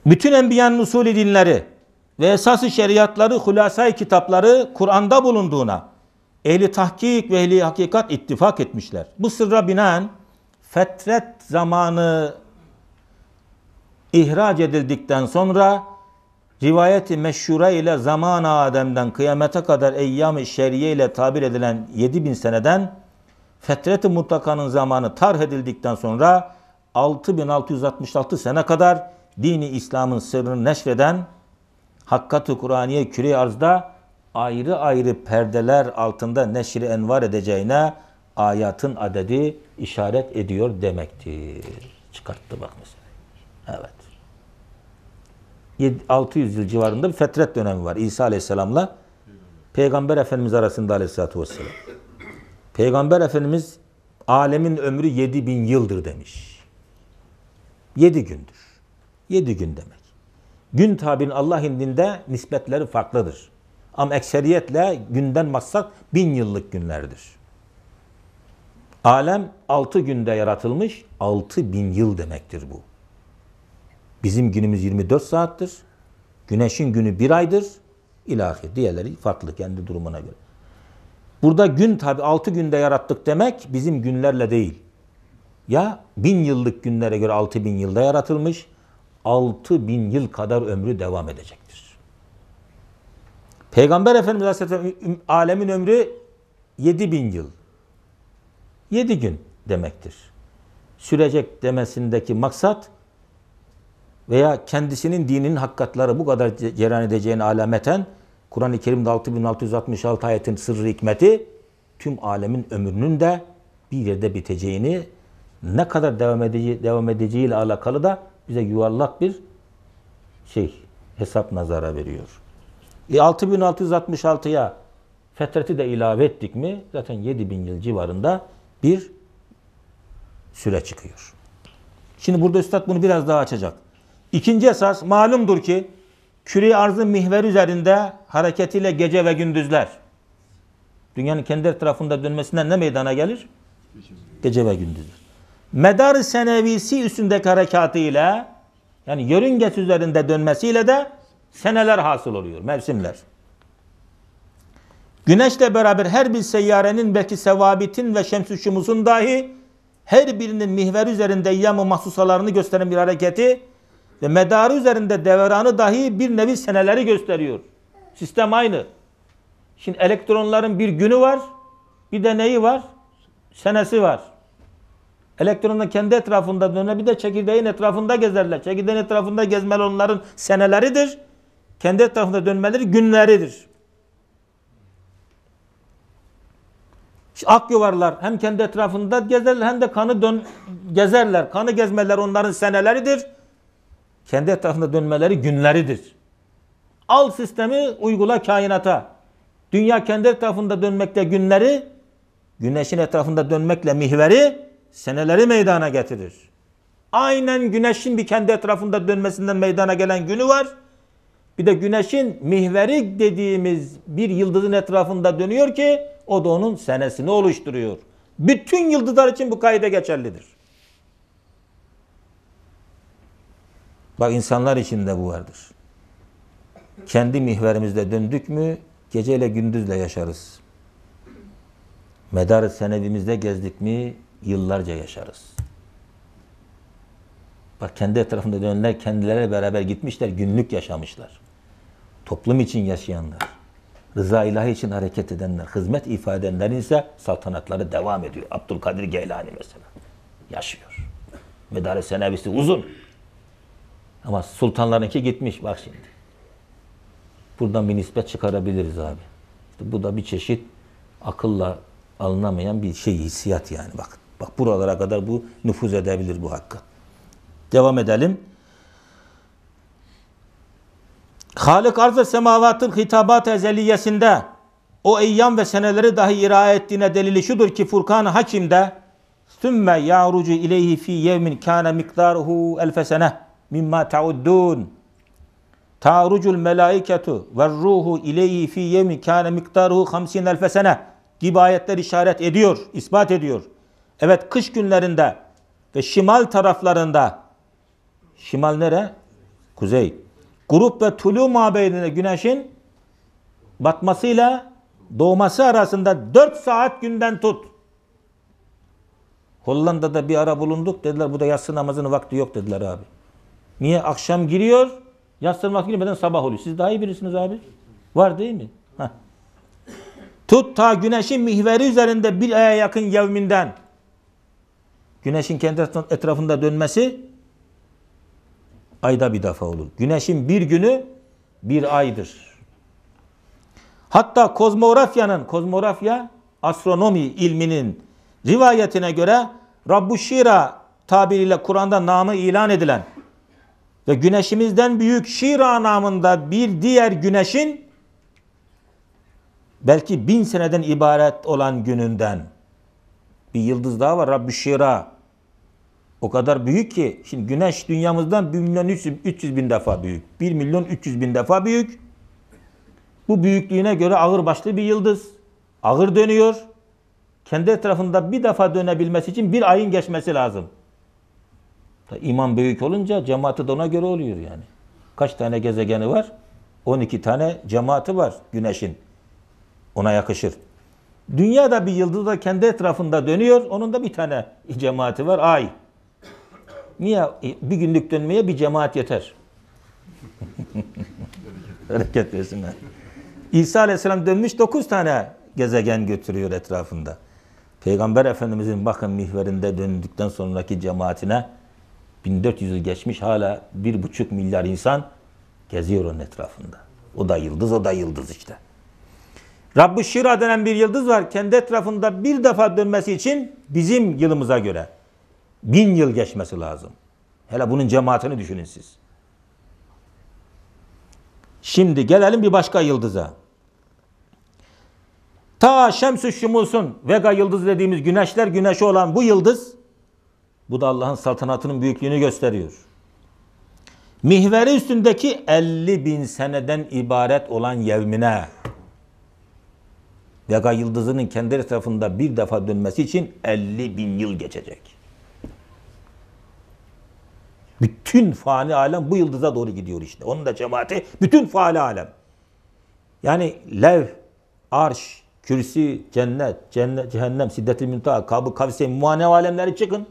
Bütün enbiyanın usulü dinleri ve esası şeriatları, hulasay kitapları Kur'an'da bulunduğuna ehli tahkik ve ehli hakikat ittifak etmişler. Bu sırra binaen fetret zamanı ihraç edildikten sonra rivayeti meşhure ile zaman Adem'den kıyamete kadar eyyam-ı şeriye ile tabir edilen 7000 seneden fetret-i mutlakanın zamanı tarh edildikten sonra 6666 sene kadar dini İslam'ın sırrını neşreden Hakkat-ı Kur'aniye küre arzda ayrı ayrı perdeler altında neşri envar edeceğine ayatın adedi işaret ediyor demektir. Çıkarttı bak mesela. Evet. 7 600 yıl civarında bir fetret dönemi var İsa Aleyhisselam'la Peygamber Efendimiz arasında Aleyhisselatü Vesselam. Peygamber Efendimiz alemin ömrü 7000 yıldır demiş. 7 gündür. 7 gün demek. Gün tabirin Allah indinde nispetleri farklıdır. Ama ekseriyetle günden maksat bin yıllık günlerdir. Alem 6 günde yaratılmış, 6 bin yıl demektir bu. Bizim günümüz 24 saattir. Güneşin günü bir aydır. İlahi. Diğerleri farklı kendi durumuna göre. Burada gün tabi 6 günde yarattık demek bizim günlerle değil. Ya bin yıllık günlere göre 6 bin yılda yaratılmış. 6 bin yıl kadar ömrü devam edecektir. Peygamber Efendimiz Aleyhisselam alemin ömrü 7 bin yıl. 7 gün demektir. sürecek demesindeki maksat veya kendisinin dininin hakikatları bu kadar ce- cereyan edeceğini alameten Kur'an-ı Kerim'de 6666 ayetin sırrı hikmeti tüm alemin ömrünün de bir yerde biteceğini ne kadar devam edeceği, devam edeceğiyle alakalı da bize yuvarlak bir şey hesap nazara veriyor. E 6666'ya fetreti de ilave ettik mi zaten 7000 yıl civarında bir süre çıkıyor. Şimdi burada Üstad bunu biraz daha açacak. İkinci esas malumdur ki küre arzın mihver üzerinde hareketiyle gece ve gündüzler. Dünyanın kendi etrafında dönmesinden ne meydana gelir? Gece ve gündüzler. Medar senevisi üstündeki harekatıyla yani yörüngeç üzerinde dönmesiyle de seneler hasıl oluyor, mevsimler. Güneşle beraber her bir seyyarenin belki sevabitin ve şumusun dahi her birinin mihver üzerinde eyyam-ı mahsusalarını gösteren bir hareketi ve medarı üzerinde devranı dahi bir nevi seneleri gösteriyor. Sistem aynı. Şimdi elektronların bir günü var, bir de neyi var? Senesi var. Elektronun kendi etrafında döner, bir de çekirdeğin etrafında gezerler. Çekirdeğin etrafında gezmeli onların seneleridir. Kendi etrafında dönmeleri günleridir. Ak yuvarlar hem kendi etrafında gezerler hem de kanı dön gezerler. Kanı gezmeler onların seneleridir. Kendi etrafında dönmeleri günleridir. Al sistemi uygula kainata. Dünya kendi etrafında dönmekle günleri, güneşin etrafında dönmekle mihveri, seneleri meydana getirir. Aynen güneşin bir kendi etrafında dönmesinden meydana gelen günü var. Bir de güneşin mihveri dediğimiz bir yıldızın etrafında dönüyor ki o da onun senesini oluşturuyor. Bütün yıldızlar için bu kaide geçerlidir. Bak insanlar için de bu vardır. Kendi mihverimizde döndük mü geceyle gündüzle yaşarız. Medar senedimizde gezdik mi yıllarca yaşarız. Bak kendi etrafında dönenler kendileri beraber gitmişler, günlük yaşamışlar. Toplum için yaşayanlar, rıza ilahi için hareket edenler, hizmet ifade ise saltanatları devam ediyor. Abdülkadir Geylani mesela yaşıyor. Medar senevisi uzun. Ama sultanlarınki gitmiş bak şimdi. Buradan bir nispet çıkarabiliriz abi. İşte bu da bir çeşit akılla alınamayan bir şey hissiyat yani bak. Bak buralara kadar bu nüfuz edebilir bu hakkı. Devam edelim. Halık arz ve semavatın hitabat ezeliyesinde o eyyam ve seneleri dahi ira ettiğine delili şudur ki Furkan-ı Hakim'de sümme ya'rucu ileyhi fi yevmin kana miktaruhu elfe sene mimma ta'uddun ta'rucul melaiketu ve ruhu ileyhi fi yevmin kana miktaruhu hamsin elfe sene gibi ayetler işaret ediyor, ispat ediyor. Evet kış günlerinde ve şimal taraflarında şimal nere? Kuzey. Grup ve tulu mabeyninde güneşin batmasıyla doğması arasında 4 saat günden tut. Hollanda'da bir ara bulunduk. Dediler bu da yatsı namazının vakti yok dediler abi. Niye? Akşam giriyor. Yatsı vakti girmeden sabah oluyor. Siz daha iyi birisiniz abi. Var değil mi? Heh. Tut ta güneşin mihveri üzerinde bir aya yakın yevminden. Güneşin kendi etrafında dönmesi ayda bir defa olur. Güneşin bir günü bir aydır. Hatta kozmografyanın, kozmografya astronomi ilminin rivayetine göre Rabbu Şira tabiriyle Kur'an'da namı ilan edilen ve güneşimizden büyük Şira namında bir diğer güneşin belki bin seneden ibaret olan gününden bir yıldız daha var Rabbi Şira. O kadar büyük ki şimdi güneş dünyamızdan 1 milyon 300, 300 bin defa büyük. 1 milyon 300 bin defa büyük. Bu büyüklüğüne göre ağır başlı bir yıldız. Ağır dönüyor. Kendi etrafında bir defa dönebilmesi için bir ayın geçmesi lazım. İman büyük olunca cemaati de ona göre oluyor yani. Kaç tane gezegeni var? 12 tane cemaati var güneşin. Ona yakışır. Dünya da bir yıldız da kendi etrafında dönüyor. Onun da bir tane cemaati var. Ay. Niye? Bir günlük dönmeye bir cemaat yeter. Hareket versinler. İsa Aleyhisselam dönmüş dokuz tane gezegen götürüyor etrafında. Peygamber Efendimizin bakın mihverinde döndükten sonraki cemaatine 1400 yıl geçmiş hala bir buçuk milyar insan geziyor onun etrafında. O da yıldız, o da yıldız işte. Rabbü Şira denen bir yıldız var. Kendi etrafında bir defa dönmesi için bizim yılımıza göre bin yıl geçmesi lazım. Hele bunun cemaatini düşünün siz. Şimdi gelelim bir başka yıldıza. Ta Şems-ü Şumus'un Vega yıldızı dediğimiz güneşler güneşi olan bu yıldız bu da Allah'ın saltanatının büyüklüğünü gösteriyor. Mihveri üstündeki 50 bin seneden ibaret olan yevmine Vega yıldızının kendi etrafında bir defa dönmesi için 50 bin yıl geçecek. Bütün fani alem bu yıldıza doğru gidiyor işte. Onun da cemaati bütün fani alem. Yani lev, arş, kürsi, cennet, cennet, cehennem, siddet-i müntaha, kabı, kavse, muhanev alemleri çıkın.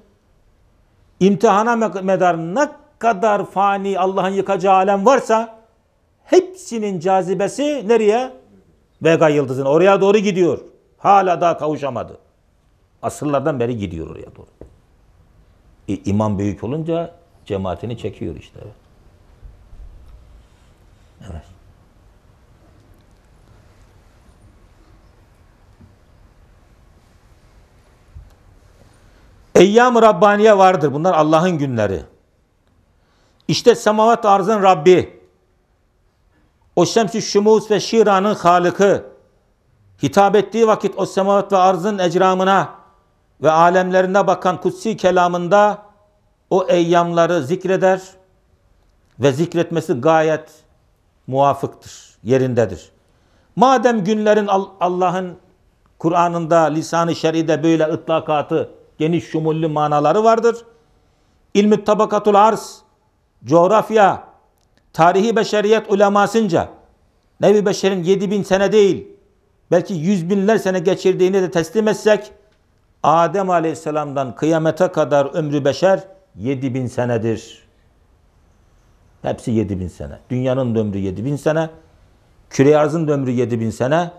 İmtihana medar ne kadar fani Allah'ın yıkacağı alem varsa hepsinin cazibesi nereye? Vega yıldızına. Oraya doğru gidiyor. Hala daha kavuşamadı. Asırlardan beri gidiyor oraya doğru. E, imam büyük olunca cemaatini çekiyor işte. Evet. Eyyam-ı Rabbaniye vardır. Bunlar Allah'ın günleri. İşte semavat arzın Rabbi. O şems-i şumus ve şiranın halıkı. Hitap ettiği vakit o semavat ve arzın ecramına ve alemlerine bakan kutsi kelamında o eyyamları zikreder ve zikretmesi gayet muvafıktır, yerindedir. Madem günlerin Allah'ın Kur'an'ında, lisan-ı şer'ide böyle ıtlakatı, geniş şumullü manaları vardır. İlmi tabakatul arz, coğrafya, tarihi beşeriyet ulemasınca Nevi Beşer'in 7000 sene değil, belki yüz binler sene geçirdiğini de teslim etsek, Adem Aleyhisselam'dan kıyamete kadar ömrü beşer 7000 senedir. Hepsi 7000 sene. Dünyanın da ömrü 7000 sene. Küre arzın da ömrü 7000 sene.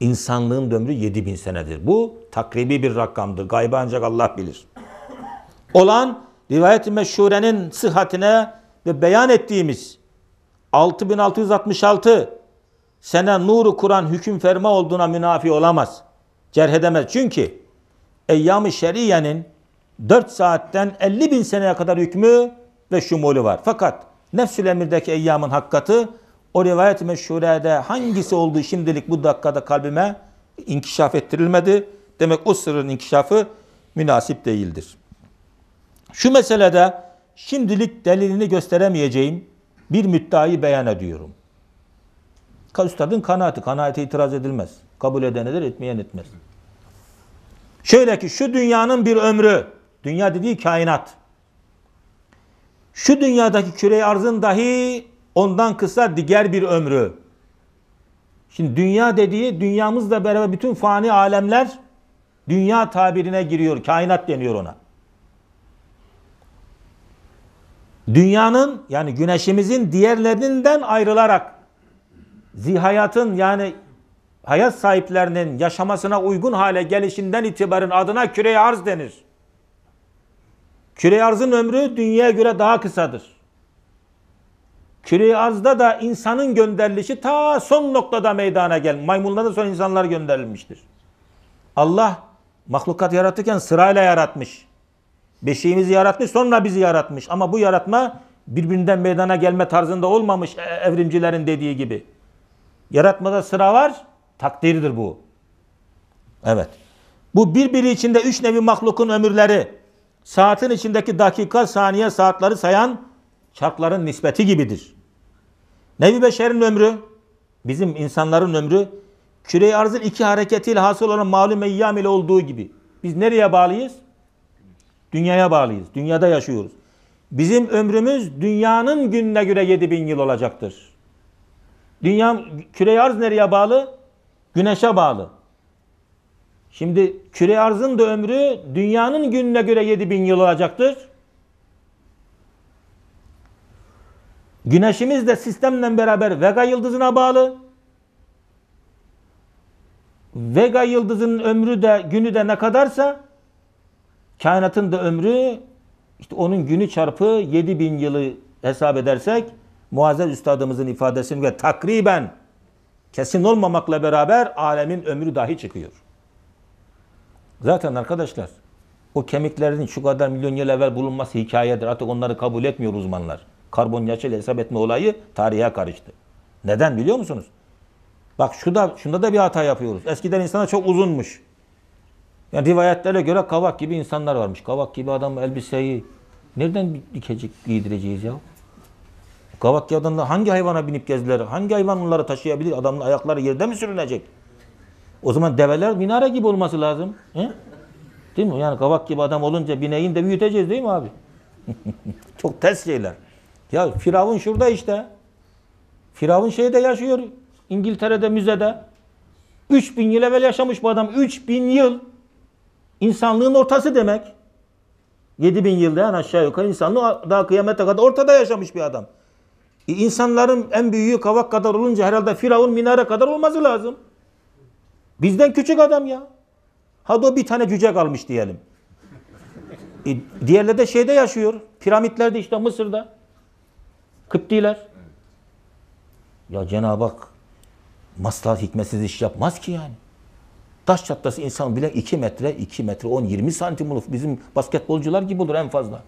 İnsanlığın da ömrü 7000 senedir. Bu takribi bir rakamdır. Gaybı ancak Allah bilir. Olan rivayet-i meşhurenin sıhhatine ve beyan ettiğimiz 6666 sene nuru Kur'an hüküm ferma olduğuna münafi olamaz. Cerh edemez. Çünkü Eyyam-ı Şeriye'nin 4 saatten 50 bin seneye kadar hükmü ve şumulü var. Fakat Nefsül Emir'deki eyyamın hakkatı o rivayet-i meşhurede hangisi olduğu şimdilik bu dakikada kalbime inkişaf ettirilmedi. Demek o sırrın inkişafı münasip değildir. Şu meselede şimdilik delilini gösteremeyeceğim bir müddeayı beyan ediyorum. Üstadın kanaati, kanaate itiraz edilmez. Kabul eden eder, etmeyen etmez. Şöyle ki şu dünyanın bir ömrü, dünya dediği kainat. Şu dünyadaki küre arzın dahi ondan kısa diğer bir ömrü. Şimdi dünya dediği dünyamızla beraber bütün fani alemler dünya tabirine giriyor. Kainat deniyor ona. Dünyanın yani güneşimizin diğerlerinden ayrılarak zihayatın yani hayat sahiplerinin yaşamasına uygun hale gelişinden itibaren adına küre arz denir. Küre arzın ömrü dünyaya göre daha kısadır. Küre arzda da insanın gönderilişi ta son noktada meydana gel. Maymunlardan sonra insanlar gönderilmiştir. Allah mahlukat yaratırken sırayla yaratmış. Beşiğimizi yaratmış sonra bizi yaratmış. Ama bu yaratma birbirinden meydana gelme tarzında olmamış e, evrimcilerin dediği gibi. Yaratmada sıra var, takdirdir bu. Evet. Bu birbiri içinde üç nevi mahlukun ömürleri, saatin içindeki dakika, saniye, saatleri sayan çarkların nispeti gibidir. Nevi Beşer'in ömrü, bizim insanların ömrü, küre arzın iki hareketiyle hasıl olan malum eyyam ile olduğu gibi. Biz nereye bağlıyız? Dünyaya bağlıyız. Dünyada yaşıyoruz. Bizim ömrümüz dünyanın gününe göre 7000 yıl olacaktır. Dünya küre arz nereye bağlı? Güneşe bağlı. Şimdi küre arzın da ömrü dünyanın gününe göre 7000 yıl olacaktır. Güneşimiz de sistemle beraber Vega yıldızına bağlı. Vega yıldızının ömrü de günü de ne kadarsa kainatın da ömrü işte onun günü çarpı 7000 yılı hesap edersek Muazzez Üstadımızın ifadesini ve takriben kesin olmamakla beraber alemin ömrü dahi çıkıyor. Zaten arkadaşlar o kemiklerin şu kadar milyon yıl evvel bulunması hikayedir. Artık onları kabul etmiyor uzmanlar. Karbon yaşıyla hesap etme olayı tarihe karıştı. Neden biliyor musunuz? Bak şu da, şunda da bir hata yapıyoruz. Eskiden insana çok uzunmuş. Yani rivayetlere göre kavak gibi insanlar varmış. Kavak gibi adam elbiseyi nereden dikecek, giydireceğiz ya? Kavak gibi adamlar hangi hayvana binip gezdiler? Hangi hayvan onları taşıyabilir? Adamın ayakları yerde mi sürünecek? O zaman develer minare gibi olması lazım. He? Değil mi? Yani kavak gibi adam olunca bineğin de büyüteceğiz değil mi abi? Çok ters şeyler. Ya Firavun şurada işte. Firavun şeyde yaşıyor. İngiltere'de müzede. 3000 yıl evvel yaşamış bu adam. 3000 yıl. İnsanlığın ortası demek. 7000 yılda yani aşağı yukarı insanlığı daha kıyamete kadar ortada yaşamış bir adam. E insanların en büyüğü kavak kadar olunca herhalde Firavun minare kadar olması lazım. Bizden küçük adam ya. Hadi o bir tane cüce kalmış diyelim. E, diğerleri de şeyde yaşıyor. Piramitlerde işte Mısır'da. Kıptiler. Ya Cenab-ı Hak maslahat hikmetsiz iş yapmaz ki yani. Taş çatlası insan bile 2 metre, 2 metre 10, 20 santim olur. Bizim basketbolcular gibi olur en fazla.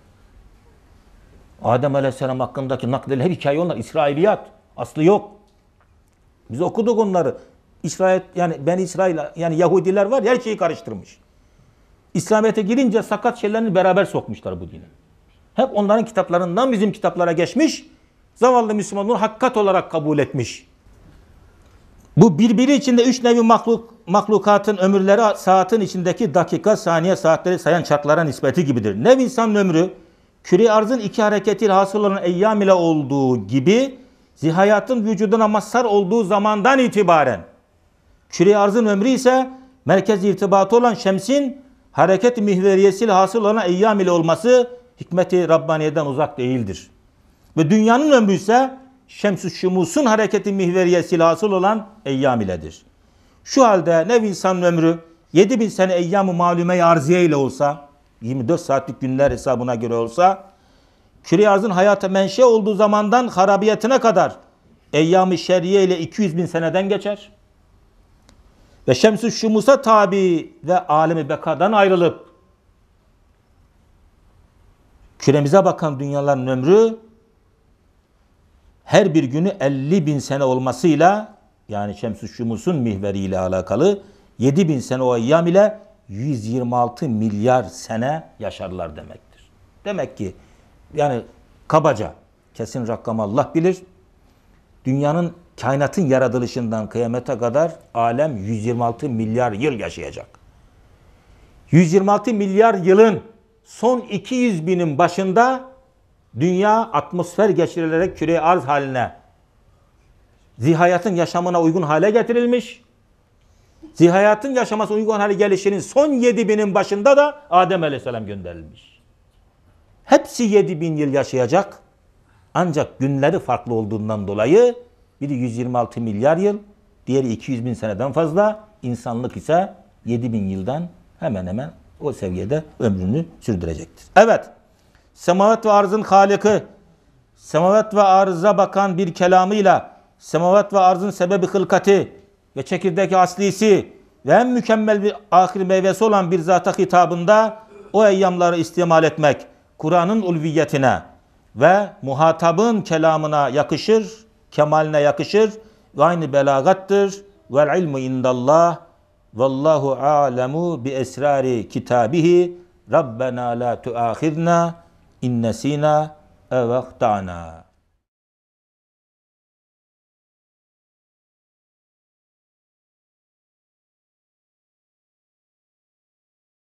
Adem Aleyhisselam hakkındaki nakliler hep hikaye onlar. İsrailiyat. Aslı yok. Biz okuduk onları. İsrail yani ben İsrail yani Yahudiler var her şeyi karıştırmış. İslamiyet'e girince sakat şeylerini beraber sokmuşlar bu dine. Hep onların kitaplarından bizim kitaplara geçmiş. Zavallı Müslüman hakikat olarak kabul etmiş. Bu birbiri içinde üç nevi mahluk, mahlukatın ömürleri saatin içindeki dakika, saniye, saatleri sayan çarklara nispeti gibidir. Nev insanın ömrü küre arzın iki hareketiyle hasıl olan eyyam ile olduğu gibi zihayatın vücuduna mazhar olduğu zamandan itibaren küre arzın ömrü ise merkez irtibatı olan şemsin hareket mihveriyesiyle hasıl olan eyyam ile olması hikmeti Rabbaniye'den uzak değildir. Ve dünyanın ömrü ise şems-ü şumusun hareketi mihveriyesiyle hasıl olan eyyam iledir. Şu halde nev insanın ömrü 7000 sene eyyam-ı malume arziye ile olsa 24 saatlik günler hesabına göre olsa küre arzın hayata menşe olduğu zamandan harabiyetine kadar eyyam-ı şer'iye ile 200 bin seneden geçer. Ve şems-ü şumusa tabi ve alemi bekadan ayrılıp küremize bakan dünyaların ömrü her bir günü 50 bin sene olmasıyla yani Şems-i Şumus'un mihveriyle alakalı 7 bin sene o eyyam ile 126 milyar sene yaşarlar demektir. Demek ki yani kabaca kesin rakam Allah bilir. Dünyanın kainatın yaratılışından kıyamete kadar alem 126 milyar yıl yaşayacak. 126 milyar yılın son 200 binin başında dünya atmosfer geçirilerek küre arz haline zihayatın yaşamına uygun hale getirilmiş. Zihayatın yaşaması uygun hale gelişinin son 7 binin başında da Adem Aleyhisselam gönderilmiş. Hepsi 7 bin yıl yaşayacak. Ancak günleri farklı olduğundan dolayı biri 126 milyar yıl, diğeri 200 bin seneden fazla. insanlık ise 7 bin yıldan hemen hemen o seviyede ömrünü sürdürecektir. Evet, semavat ve arzın haliki, semavat ve arıza bakan bir kelamıyla, semavat ve arzın sebebi hılkati ve çekirdek aslisi ve en mükemmel bir ahir meyvesi olan bir zata hitabında o eyyamları istimal etmek, Kur'an'ın ulviyetine ve muhatabın kelamına yakışır, kemaline yakışır ve aynı belagattır. Vel ilmu indallah vallahu alemu bi esrari kitabihi Rabbena la tuahidna in nesina ev ahtana.